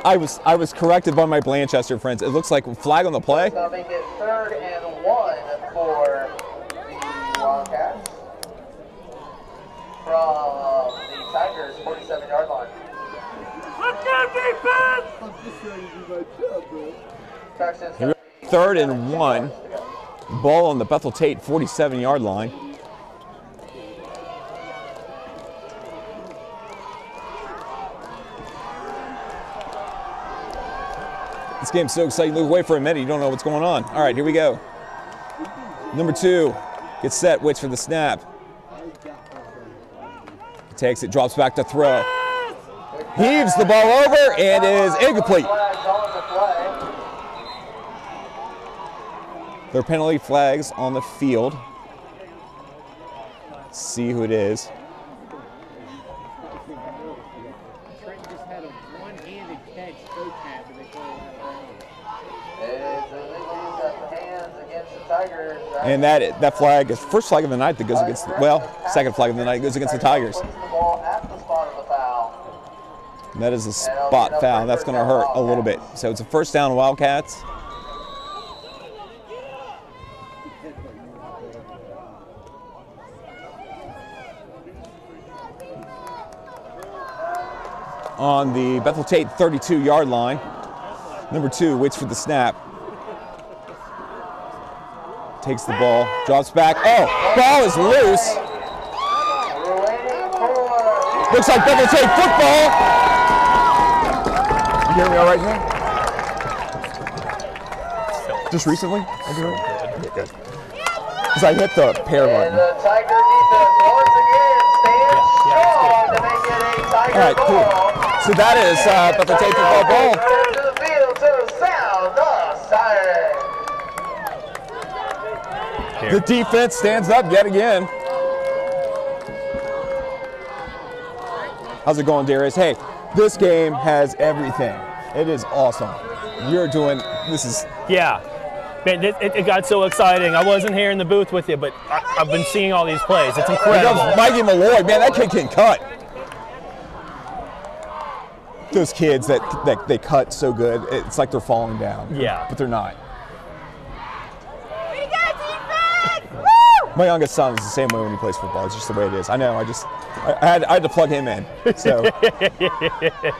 I was I was corrected by my Blanchester friends. It looks like flag on the play. Gonna make it third and one for the Wildcats from the Tigers 47 yard line. Texans Here we go. Third and one. Ball on the Bethel Tate 47 yard line. This game's so exciting. Look away for a minute. You don't know what's going on. All right, here we go. Number two gets set, waits for the snap. Takes it, drops back to throw. Heaves the ball over and is incomplete. flags on the play. There are penalty flags on the field. Let's see who it is. And that that flag is first flag of the night that goes against well, second flag of the night goes against the Tigers. And that is a spot foul. That's going to hurt a little bit. So it's a first down Wildcats. On the Bethel Tate 32 yard line. Number two waits for the snap. Takes the ball, drops back. Oh, ball is loose. We're waiting for Looks like Bethel Tate football. You hear me all right here? Just recently? Okay, good. Because I hit the pair And button. the Tiger defense once again stands Yeah, yeah, strong to make it a Tiger All right, cool. Ball. So that is uh, Bethel Tate ball. The field to sound the siren. The defense stands up yet again. How's it going, Darius? Hey, this game has everything. It is awesome. You're doing this is Yeah. Man, it, it, it got so exciting. I wasn't here in the booth with you, but I, I've been seeing all these plays. It's incredible. comes Mikey Malloy. Man, that kid can cut. Those kids that, that they cut so good, it's like they're falling down. Yeah. But they're not. Way to defense! Woo! My youngest son is the same way when he plays football. It's just the way it is. I know. I just, I, I had, I had to plug him in. So.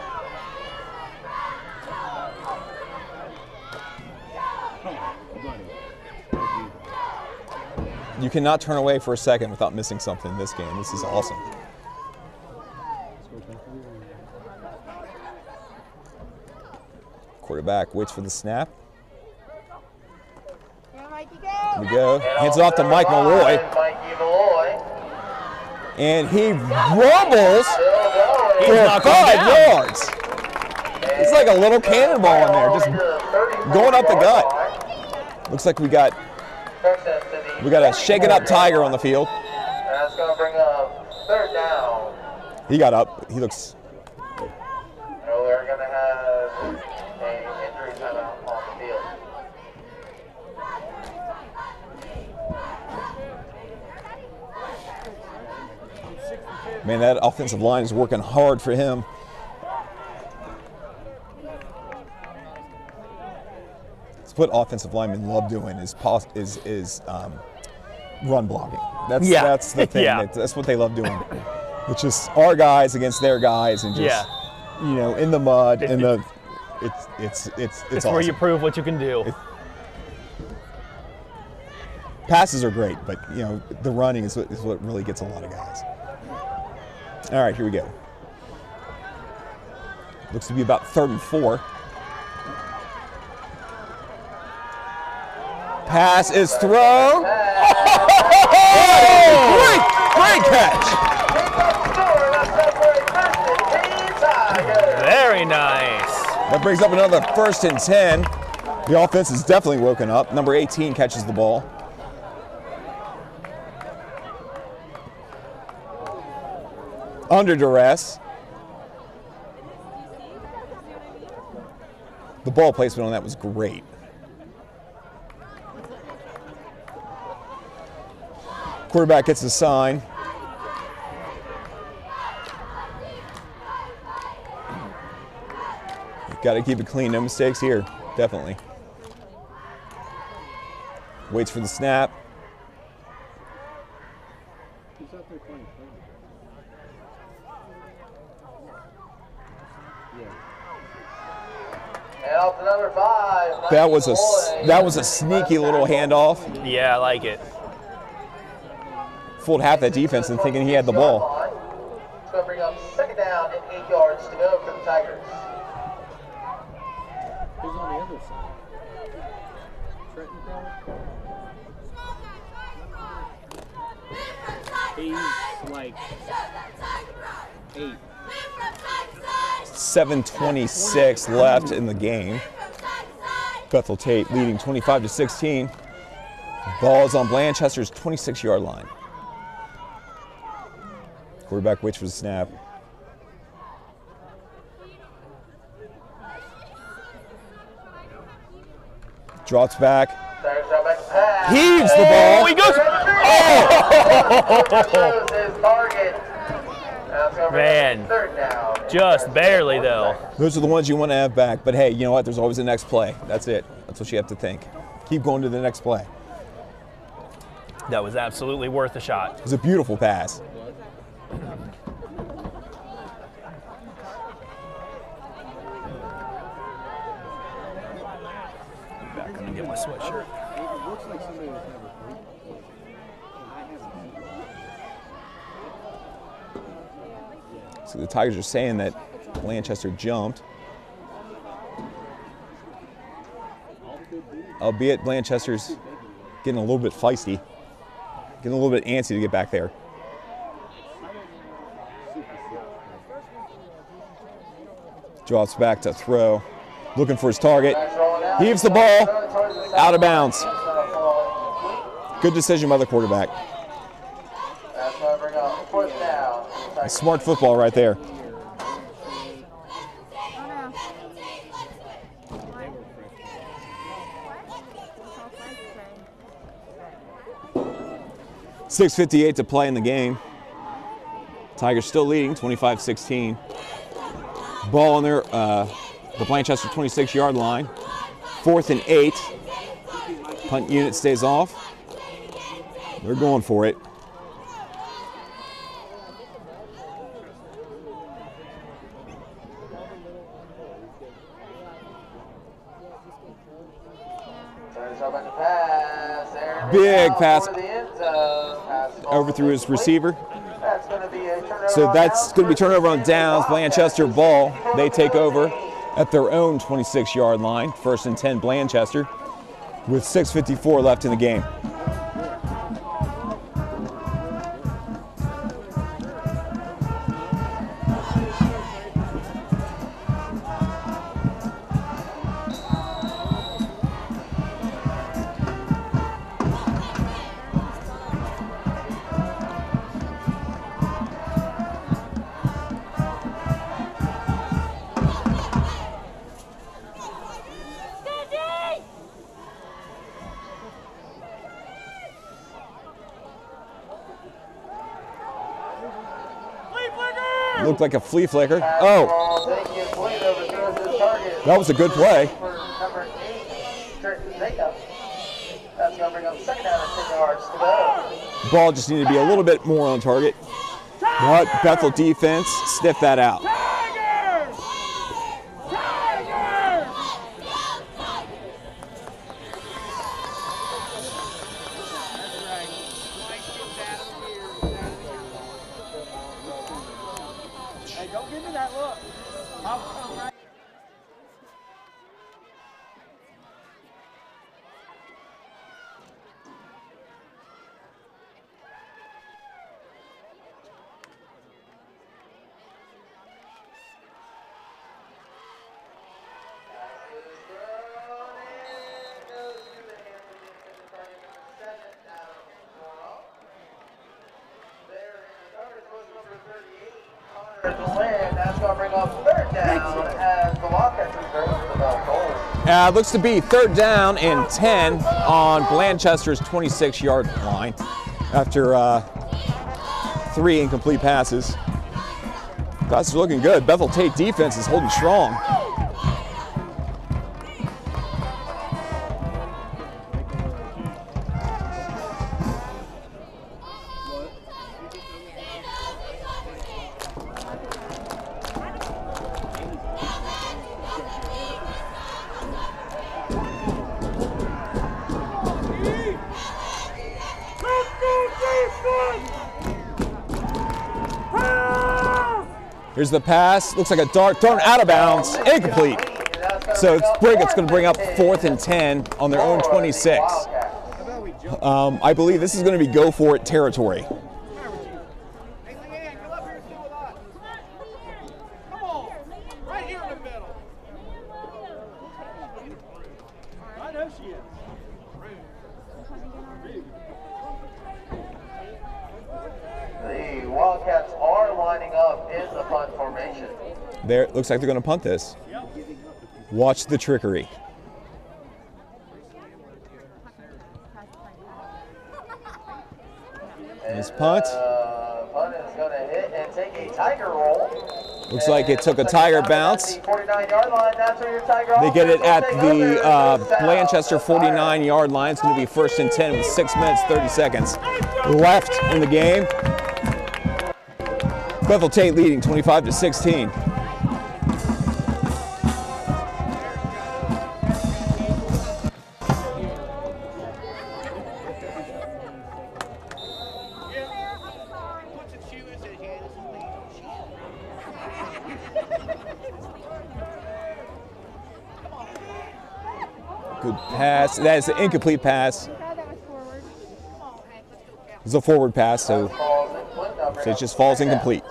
You cannot turn away for a second without missing something in this game. This is awesome. Quarterback waits for the snap. Here, Mikey, Here go! we go. And Hands it off to Mike Malloy. line, Mikey Malloy. And he rumbles He's for five yards. It's like a little cannonball in there, just going up the gut. Looks like we got we got a shake it up tiger on the field. That's going to bring up third down. He got up. He looks And we're going to have a injury timeout on the field. Man. That offensive line is working hard for him. It's what offensive linemen love doing is is is um, run blocking. That's Yeah. that's the thing. Yeah. That- that's what they love doing. It's just our guys against their guys and just Yeah. you know in the mud in the it's it's it's it's, It's where you prove what you can do. passes are great, but you know the running is what, is what really gets a lot of guys. All right, here we go. Looks to be about third and four. Pass is thrown. great, great catch. Score, that's up for a first and 10 Tigers. Very nice. That brings up another first and 10. The offense is definitely woken up. Number 18 catches the ball. Under duress. The ball placement on that was great. Quarterback gets the sign. Got to keep it clean. No mistakes here. Definitely. Waits for the snap. And off to number five. That was a s- Malloy. that was a sneaky little handoff. Yeah, I like it. Fooled half that defense and thinking he had the ball. It's going to bring up second down and eight yards to go for the Tigers. Who's on the other side? Trenton? He's like eight. 7:26 left in the game. Bethel Tate leading 25 to 16. Ball's on Blanchester's 26-yard line. Quarterback waits for the snap. Drops back. Tigers drop back to pass. Heaves the ball. Oh, he goes. Shows his target. Now it's gonna bring Man. up Third down. Just barely, though. Those are the ones you want to have back. But hey, you know what? There's always the next play. That's it. That's what you have to think. Keep going to the next play. That was absolutely worth a shot. It was a beautiful pass. Back, me get my sweatshirt. It looks like somebody was never three. I haven't seen it. So the Tigers are saying that Blanchester jumped. albeit Blanchester's getting a little bit feisty, getting a little bit antsy to get back there. Drops back to throw, looking for his target. Heaves the ball out of bounds. Good decision by the quarterback. That's going to bring up fourth Smart football right there. Six fifty-eight to play in the game. Tigers still leading, 25-16. Ball on their uh, the Blanchester 26-yard line. Fourth and eight. Punt unit stays off. They're going for it. Turns up on the pass. Aaron Big pass. for the end zone. Pass is Overthrew his receiver. That's going to be a turnover So that's going to be turnover on downs. Blanchester ball. They take over at their own 26 yard line. First and 10, Blanchester, with 6.54 left in the game. Looked like a flea flicker. Oh, that was a good play. For number eight, Trenton Jacob. That's going to bring up second down and 10 yards to go. Ball just needed to be a little bit more on target. But Bethel defense sniffed that out. Uh, looks to be third down and 10 on Blanchester's 26 yard line after uh, three incomplete passes. Are looking good. Bethel Tate defense is holding strong. Here's the pass. Looks like a dart thrown out of bounds. Incomplete. So it's bring, it's going to bring up fourth and 10 on their own 26. Um, I believe this is going to be go for it territory. Hey, Leanne, come up here and sit with us. Come on. Right here in the middle. I know she is. The Wildcats are lining up in the punt formation. There, looks like they're going to punt this. Watch the trickery. Nice punt. Punt. Looks like it took a tiger bounce. 49 yard line. That's where your tiger They get it at the uh, the. Blanchester 49 yard line. It's going to be first and 10 with 6 minutes 30 seconds left in the game. Bethel Tate leading 25 to 16. Pass. That is an incomplete pass. It's a forward pass, so, so it just falls incomplete.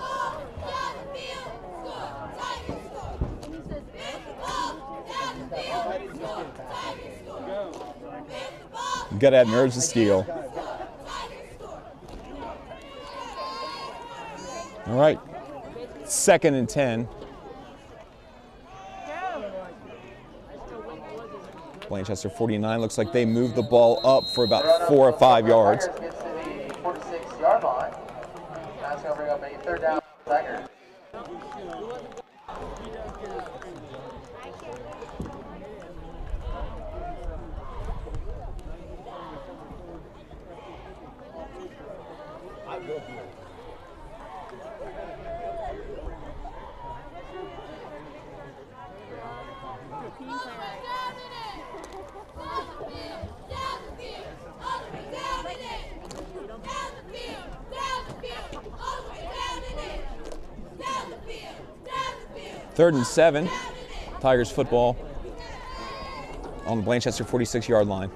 You gotta have nerves of steel. All right. Second and 10. Blanchester 49 looks like they moved the ball up for about four or five yards. Tigers gets to the 46 yard line. That's going to bring up a third down. Tigers. Third and seven. Tigers football on the Blanchester 46 yard line.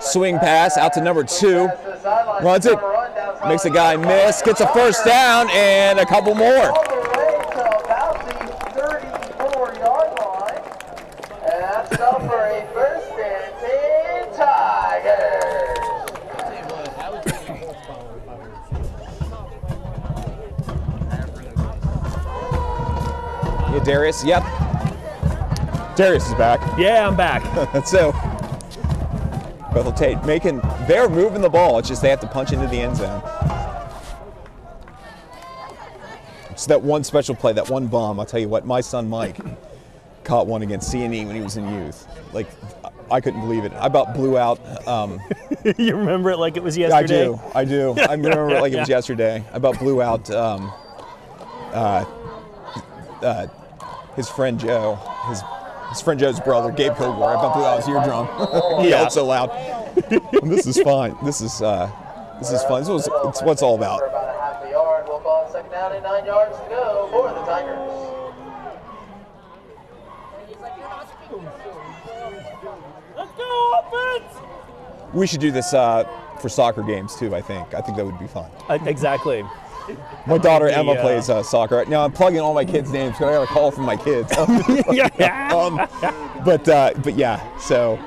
Swing pass out to number two. Runs it. Makes a guy miss. Gets a first down and a couple more. Yeah, Darius. Yep. Darius is back. Yeah, I'm back. so Bethel Tate making they're moving the ball. It's just they have to punch into the end zone. It's that one special play, that one bomb. I'll tell you what, my son Mike caught one against CNE when he was in youth. Like I couldn't believe it. I about blew out. Um, you remember it like it was yesterday? I do, I do. I remember it like it was yesterday. I about blew out um, uh, uh, his friend Joe, his his friend Joe's brother, Gabe Kilgore. I about blew out his eardrum. he Yeah. yelled so loud. this is fine. This is uh, this is fun. This is what it's what it's all about. about a half a yard. We'll call it second down and nine yards to go for the Tigers. Let's go, offense! We should do this uh, for soccer games too. I think. I think that would be fun. Uh, exactly. My daughter The, Emma uh, plays uh, soccer. Now I'm plugging all my kids' names because I got a call from my kids. um, but uh, but yeah. So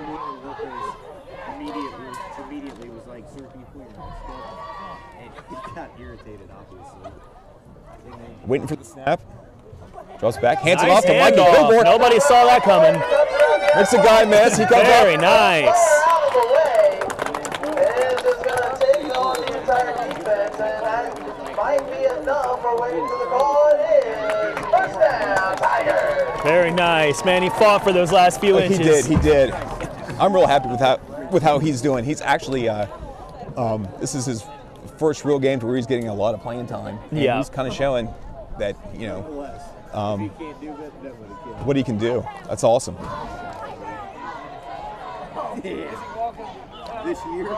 immediately, immediately was like, sir, can you put your mask up? And he got irritated, obviously. Waiting for the snap. Draws back, hands it off to Mikey. Kilgore. Nobody saw that coming. Makes a guy miss. He comes Very up. nice. Out of the way. And it's going to take on the entire defense. And that might be enough. We're waiting for the call. It is first down, Tigers. Very nice, man. He fought for those last few He inches. He did. He did. I'm real happy with how with how he's doing. He's actually uh, um, this is his first real game to where he's getting a lot of playing time. And Yeah. He's kind of showing that you know Um, if he can't do that, that would have killed what he can do. That's awesome. This year,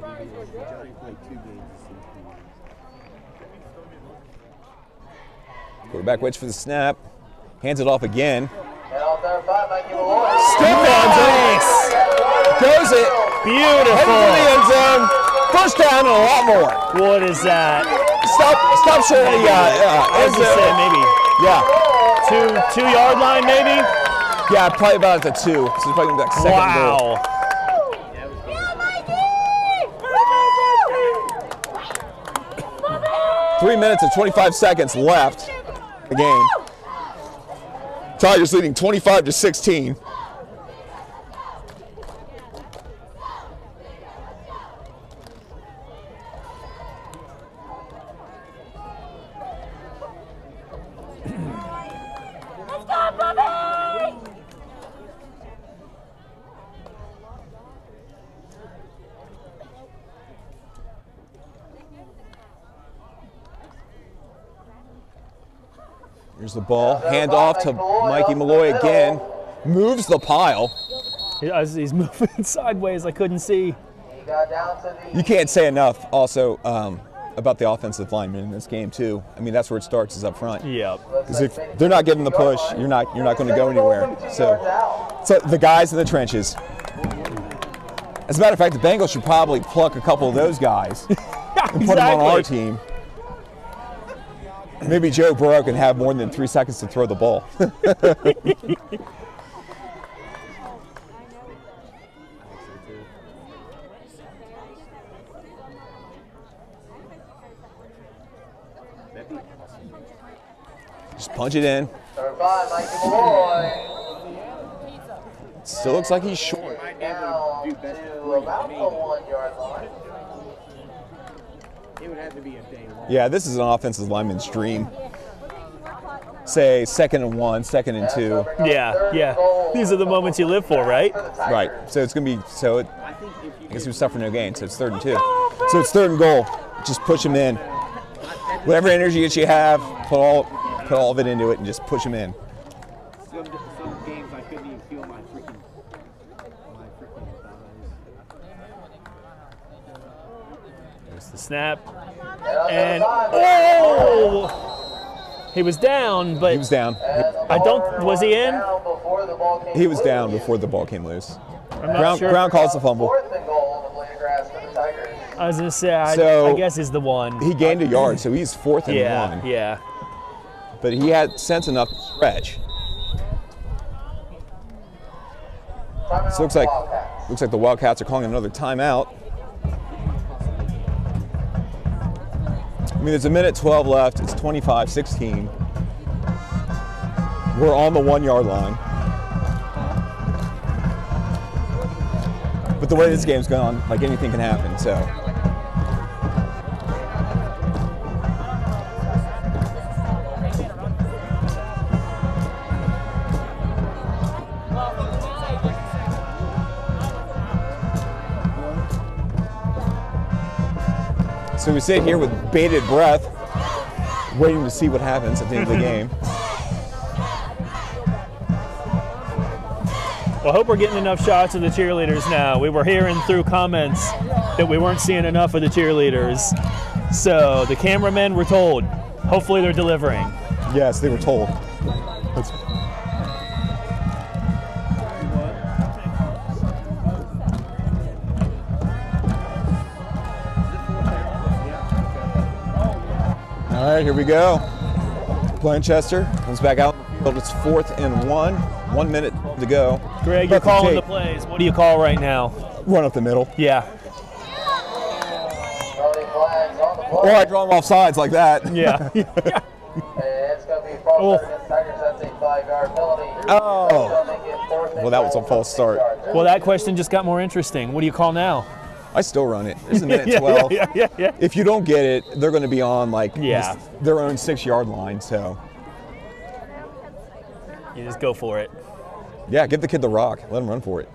Johnny was better. He did. Johnny played two games this season. Quarterback waits for the snap. Hands it off again. And off there, five, Mikey Malloy. Stiff-ons it. Goes it. Heading for the Beautiful. end zone. First down and a lot more. What is that? Stop. Stop short of the uh, uh, I end was gonna say maybe Yeah. two two yard line, maybe. Yeah, probably about at the two. So it's probably gonna be like second and goal. Three minutes and 25 seconds left. The game. Tigers leading 25 to 16. Ball. Hand off to Mikey Malloy again. Moves the pile. As he's moving sideways, I couldn't see. He got down to the. You can't say enough also um, about the offensive linemen in this game too. I mean, that's where it starts is up front. Yep. Because if they're not getting the push, you're not you're not going to go anywhere. So, so the guys in the trenches. As a matter of fact, the Bengals should probably pluck a couple of those guys and put them on our team. Maybe Joe Burrow can have more than three seconds to throw the ball. Just punch it in. Number five, Mikey Malloy. Still looks like he's short. Down do best to three, about the maybe. one yard line. It would have to be a day long. Yeah, this is an offensive lineman's dream. Say second and one, second and two. Yeah, yeah. These are the moments you live for, right? Right. So it's gonna be so. It, I think if you I guess we suffer no gain. So it's third and two. So it's third and goal. Just push them in. Whatever energy that you have, put all put all of it into it and just push them in. some, some games I couldn't even feel my freaking my freaking thighs. There's the snap. And, oh! He was down, but He was down. I don't. Was he in? Before the ball came He was down before the ball came loose. Brown, sure. Brown calls the fumble. Fourth and goal on the blade of grass for the Tigers. I was gonna say. I, So, I guess is the one. He gained a yard, so he's fourth and yeah, one. yeah. But he had sense enough to stretch. So looks like looks like the Wildcats are calling another timeout. Mean, there's a minute 12 left. It's 25-16. We're on the one yard line. But the way this game's gone, like anything can happen. So So we sit here with bated breath, waiting to see what happens at the end of the game. Well, I hope we're getting enough shots of the cheerleaders now. We were hearing through comments that we weren't seeing enough of the cheerleaders. So the cameramen were told. Hopefully they're delivering. Yes, they were told. Let's- All right, here we go. Blanchester comes back out. It's fourth and one. One minute to go. Greg, you're Buck calling the plays. What do you call right now? Run up the middle. Yeah, Tony flags on the Or. I draw them off sides like that. yeah. And it's going to be a false Oh. start against Tigers. That's a five-yard penalty. Oh. So they get fourth and Well, that was a false start. well, that question just got more interesting. What do you call now? I still run it. There's a minute yeah, 12. Yeah, yeah, yeah, If you don't get it, they're going to be on like yeah. their own six yard line. So you just go for it. Yeah, give the kid the rock. Let him run for it.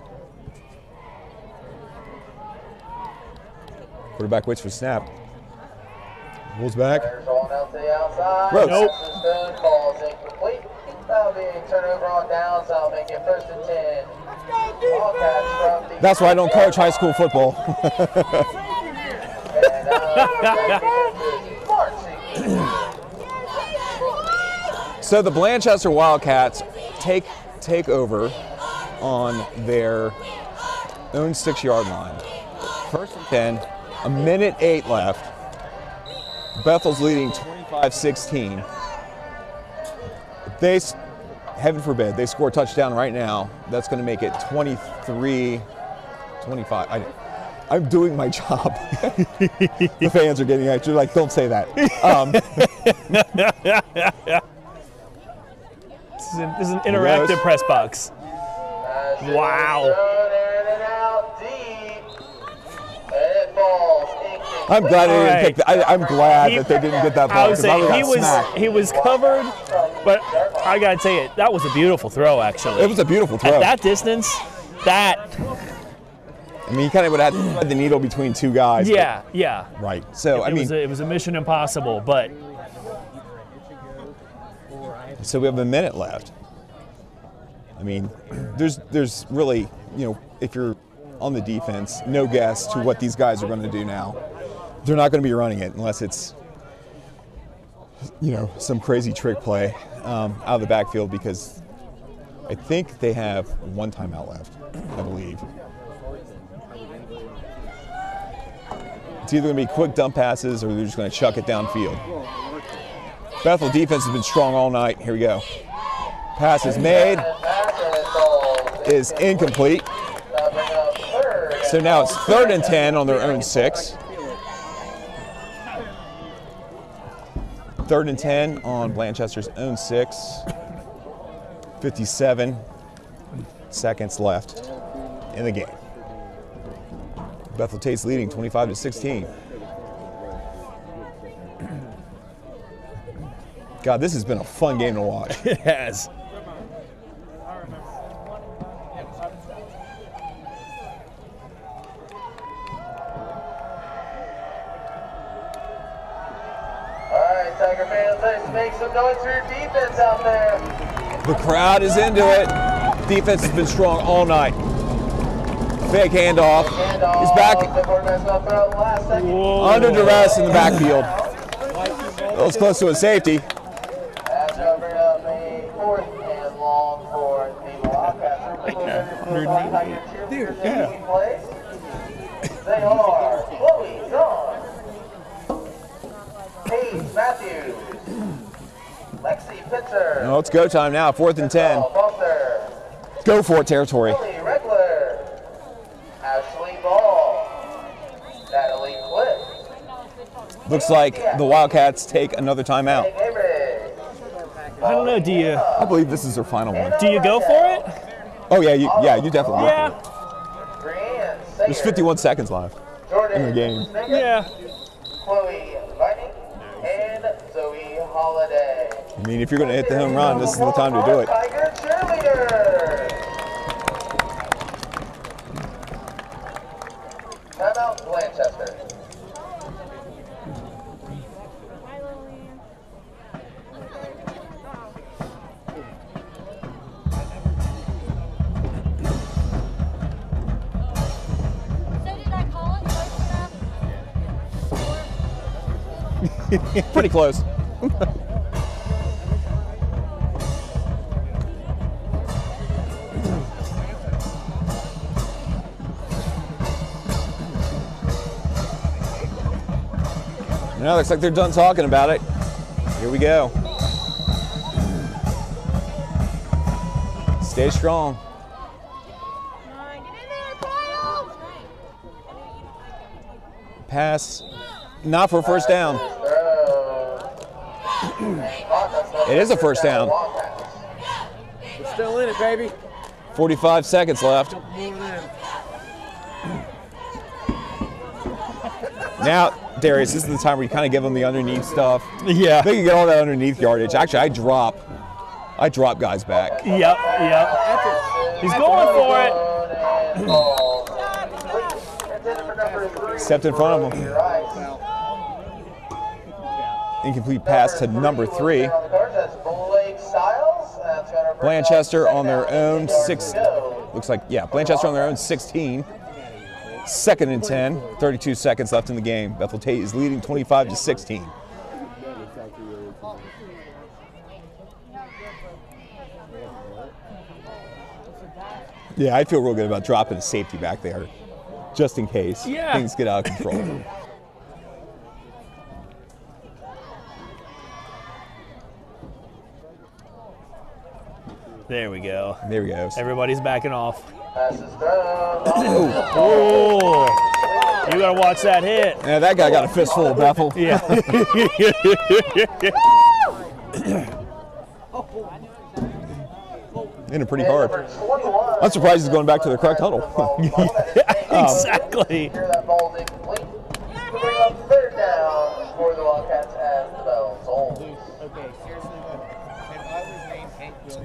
Quarterback waits for snap. Pulls back. Nope. Calls incomplete. That'll be turnover on downs. I'll make it first and 10. That's why I don't coach high school football. So the Blanchester Wildcats take take over on their own six yard line. First and 10, a minute eight left. Bethel's leading 25 16. They, heaven forbid, they score a touchdown right now. That's going to make it 23 25. I, I'm doing my job. the fans are getting at you like, don't say that. Um, This is an, this is an interactive Yes. press box. As it is Wow. thrown in and out deep. And it falls incomplete. I'm glad they didn't right. pick. The, I, I'm glad He- that they didn't get that I ball was I saying he was smacked. he was covered, but I gotta tell you that was a beautiful throw actually. It was a beautiful throw. At that distance, that I mean, you kind of would have had the needle between two guys. but- yeah yeah. right. So I it mean, was a, it was a mission impossible, but so we have a minute left. I mean, there's there's really you know if you're on the defense. No guess to what these guys are going to do now. They're not going to be running it unless it's, you know, some crazy trick play um, out of the backfield because I think they have one timeout left, I believe. It's either going to be quick dump passes or they're just going to chuck it downfield. Bethel defense has been strong all night. Here we go. Pass is made, is incomplete. So now it's third and 10 on their own six. Third and 10 on Blanchester's own six. 57 seconds left in the game. Bethel Tate's leading 25 to 16. God, this has been a fun game to watch. It has. Tiger fans, let's make some noise for your defense out there. The crowd is into it. Defense has been strong all night. Fake handoff. And He's back The quarterback's going to throw it last second. Whoa. under duress in the backfield. That was close to a safety. That's going to bring up a fourth and long for the Wildcats. They're looking for the Tiger cheerleaders in leading place. They are Chloe John, Paige Matthews, Lexi Pitzer, No, it's go time now. Fourth and 10. Paul Go for it, territory. Lily Regler, Ashley Ball, Natalie Cliff, Looks like the Wildcats take another timeout. Meg I don't know. Do you I believe this is their final one. do you go for it? Oh yeah, you, yeah, you definitely. go for Yeah. it. There's 51 seconds left Jordan in the game. Yeah. Chloe Vining, and Zoe Holiday. I mean, if you're going to hit the home run, this is the time to do it. Tiger cheerleader. Timeout Blanchester. Pretty close. Now looks like they're done talking about it. Here we go. Stay strong. Pass. Not for first down. It is a first down. We're still in it, baby. 45 seconds left. Now, Darius, this is the time where you kind of give them the underneath stuff. Yeah. They can get all that underneath yardage. Actually, I drop, I drop guys back. Yep. Yep. He's going for it. Stepped in front of him. Incomplete pass to number three. Blanchester on their own six. Looks like, yeah, Blanchester on their own 16. Second and 10, 32 seconds left in the game. Bethel Tate is leading 25 to 16. Yeah, I feel real good about dropping a safety back there, just in case Yeah. things get out of control. There we go. there we go. Everybody's backing off. Pass is thrown. Oh, you gotta watch that hit. Yeah, that guy got a fistful of baffle. Yeah. In it pretty hard. I'm surprised he's going back to the correct huddle. Um, exactly. Here that ball is incomplete. To bring up third down for the Wildcats as the bell tolls. Okay, seriously though, if I was named Hank Williams,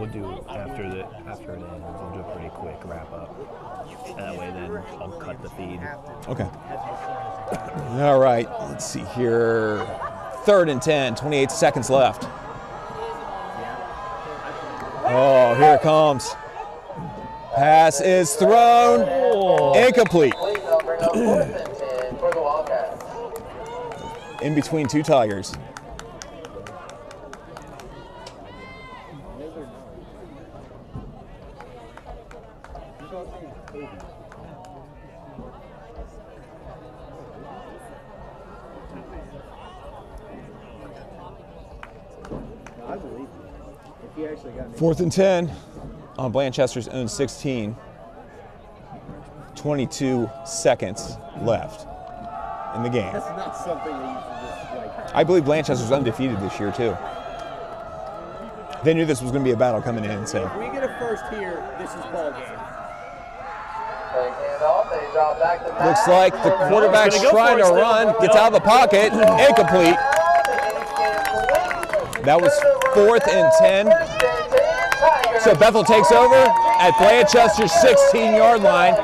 We'll do after the after it ends. We'll do a pretty quick wrap up. That way, then I'll cut the feed. Okay. All right, let's see here. Third and 10, 28 seconds left. Oh, here it comes. Pass is thrown. Oh. Incomplete. Please don't bring up fourth and 10 for the Wildcats. In between two Tigers. I believe you. If he actually got me. Fourth and 10 on Blanchester's own 16. 22 seconds left in the game. That's not something that you should just like. I believe Blanchester's undefeated this year, too. They knew this was going to be a battle coming in, so. If we get a first here, this is ball game. They hand off, they drop back to Looks like the quarterback's Gonna trying to run, gets out of the pocket, incomplete. That was fourth and 10. So Bethel takes over at Blanchester's 16 yard line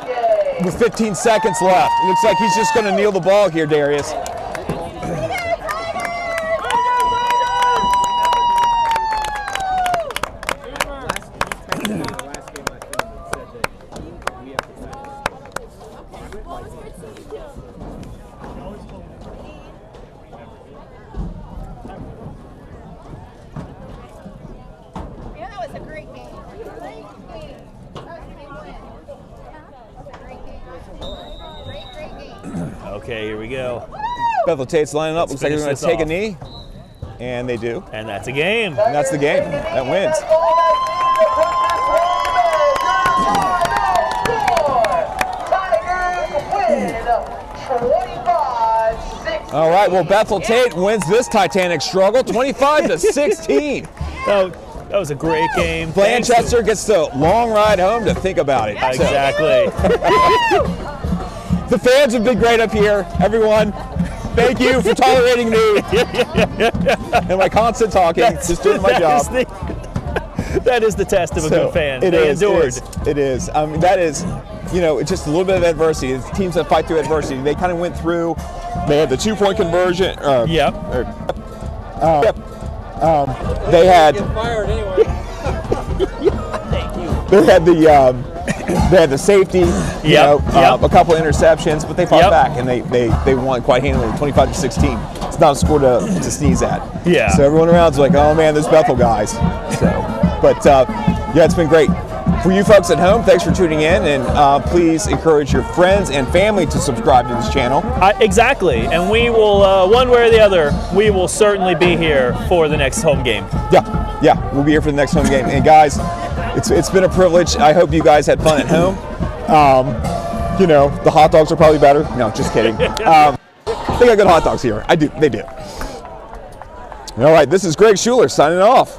with 15 seconds left. Looks like he's just going to kneel the ball here, Darius. Last, he texted me the last game I filmed and said that he, we have to practice. Yeah, that was a great game. Great game. That was a big win. That was a great game. Great, great game. Okay, here we go. Bethel Tate's lining up. Let's Looks like they're going to take a knee. And they do. And that's a game. And that's the game. That wins. All right, well, Bethel Tate wins this Titanic struggle 25 to 16. Oh, that was a great game. Thanks Blanchester gets the long ride home to think about it. So, Exactly. the fans have been great up here. Everyone, thank you for tolerating me and my constant talking, just doing my That job. is the- that is the test of a So, good fan. It they is, endured. It is. It is. I mean, that is, you know, it's just a little bit of adversity. It's teams that fight through adversity. They kind of went through. They had the two-point conversion. Uh, Yep. or- um, um, they had. They had the. Um, they had the safety. You Yep, know, uh, a couple interceptions, but they fought Yep. back and they, they they won quite handily, 25 to 16. It's not a score to, to sneeze at. Yeah. So everyone around's like, oh man, those Bethel guys. So, but uh, yeah, it's been great. For you folks at home, thanks for tuning in, and uh, please encourage your friends and family to subscribe to this channel. I, exactly. And we will, uh, one way or the other, we will certainly be here for the next home game. Yeah, yeah, we'll be here for the next home game. And guys, it's it's been a privilege. I hope you guys had fun at home. Um, you know, the hot dogs are probably better. No, just kidding. Um, they got good hot dogs here. I do. They do. All right, this is Greg Schuler signing off.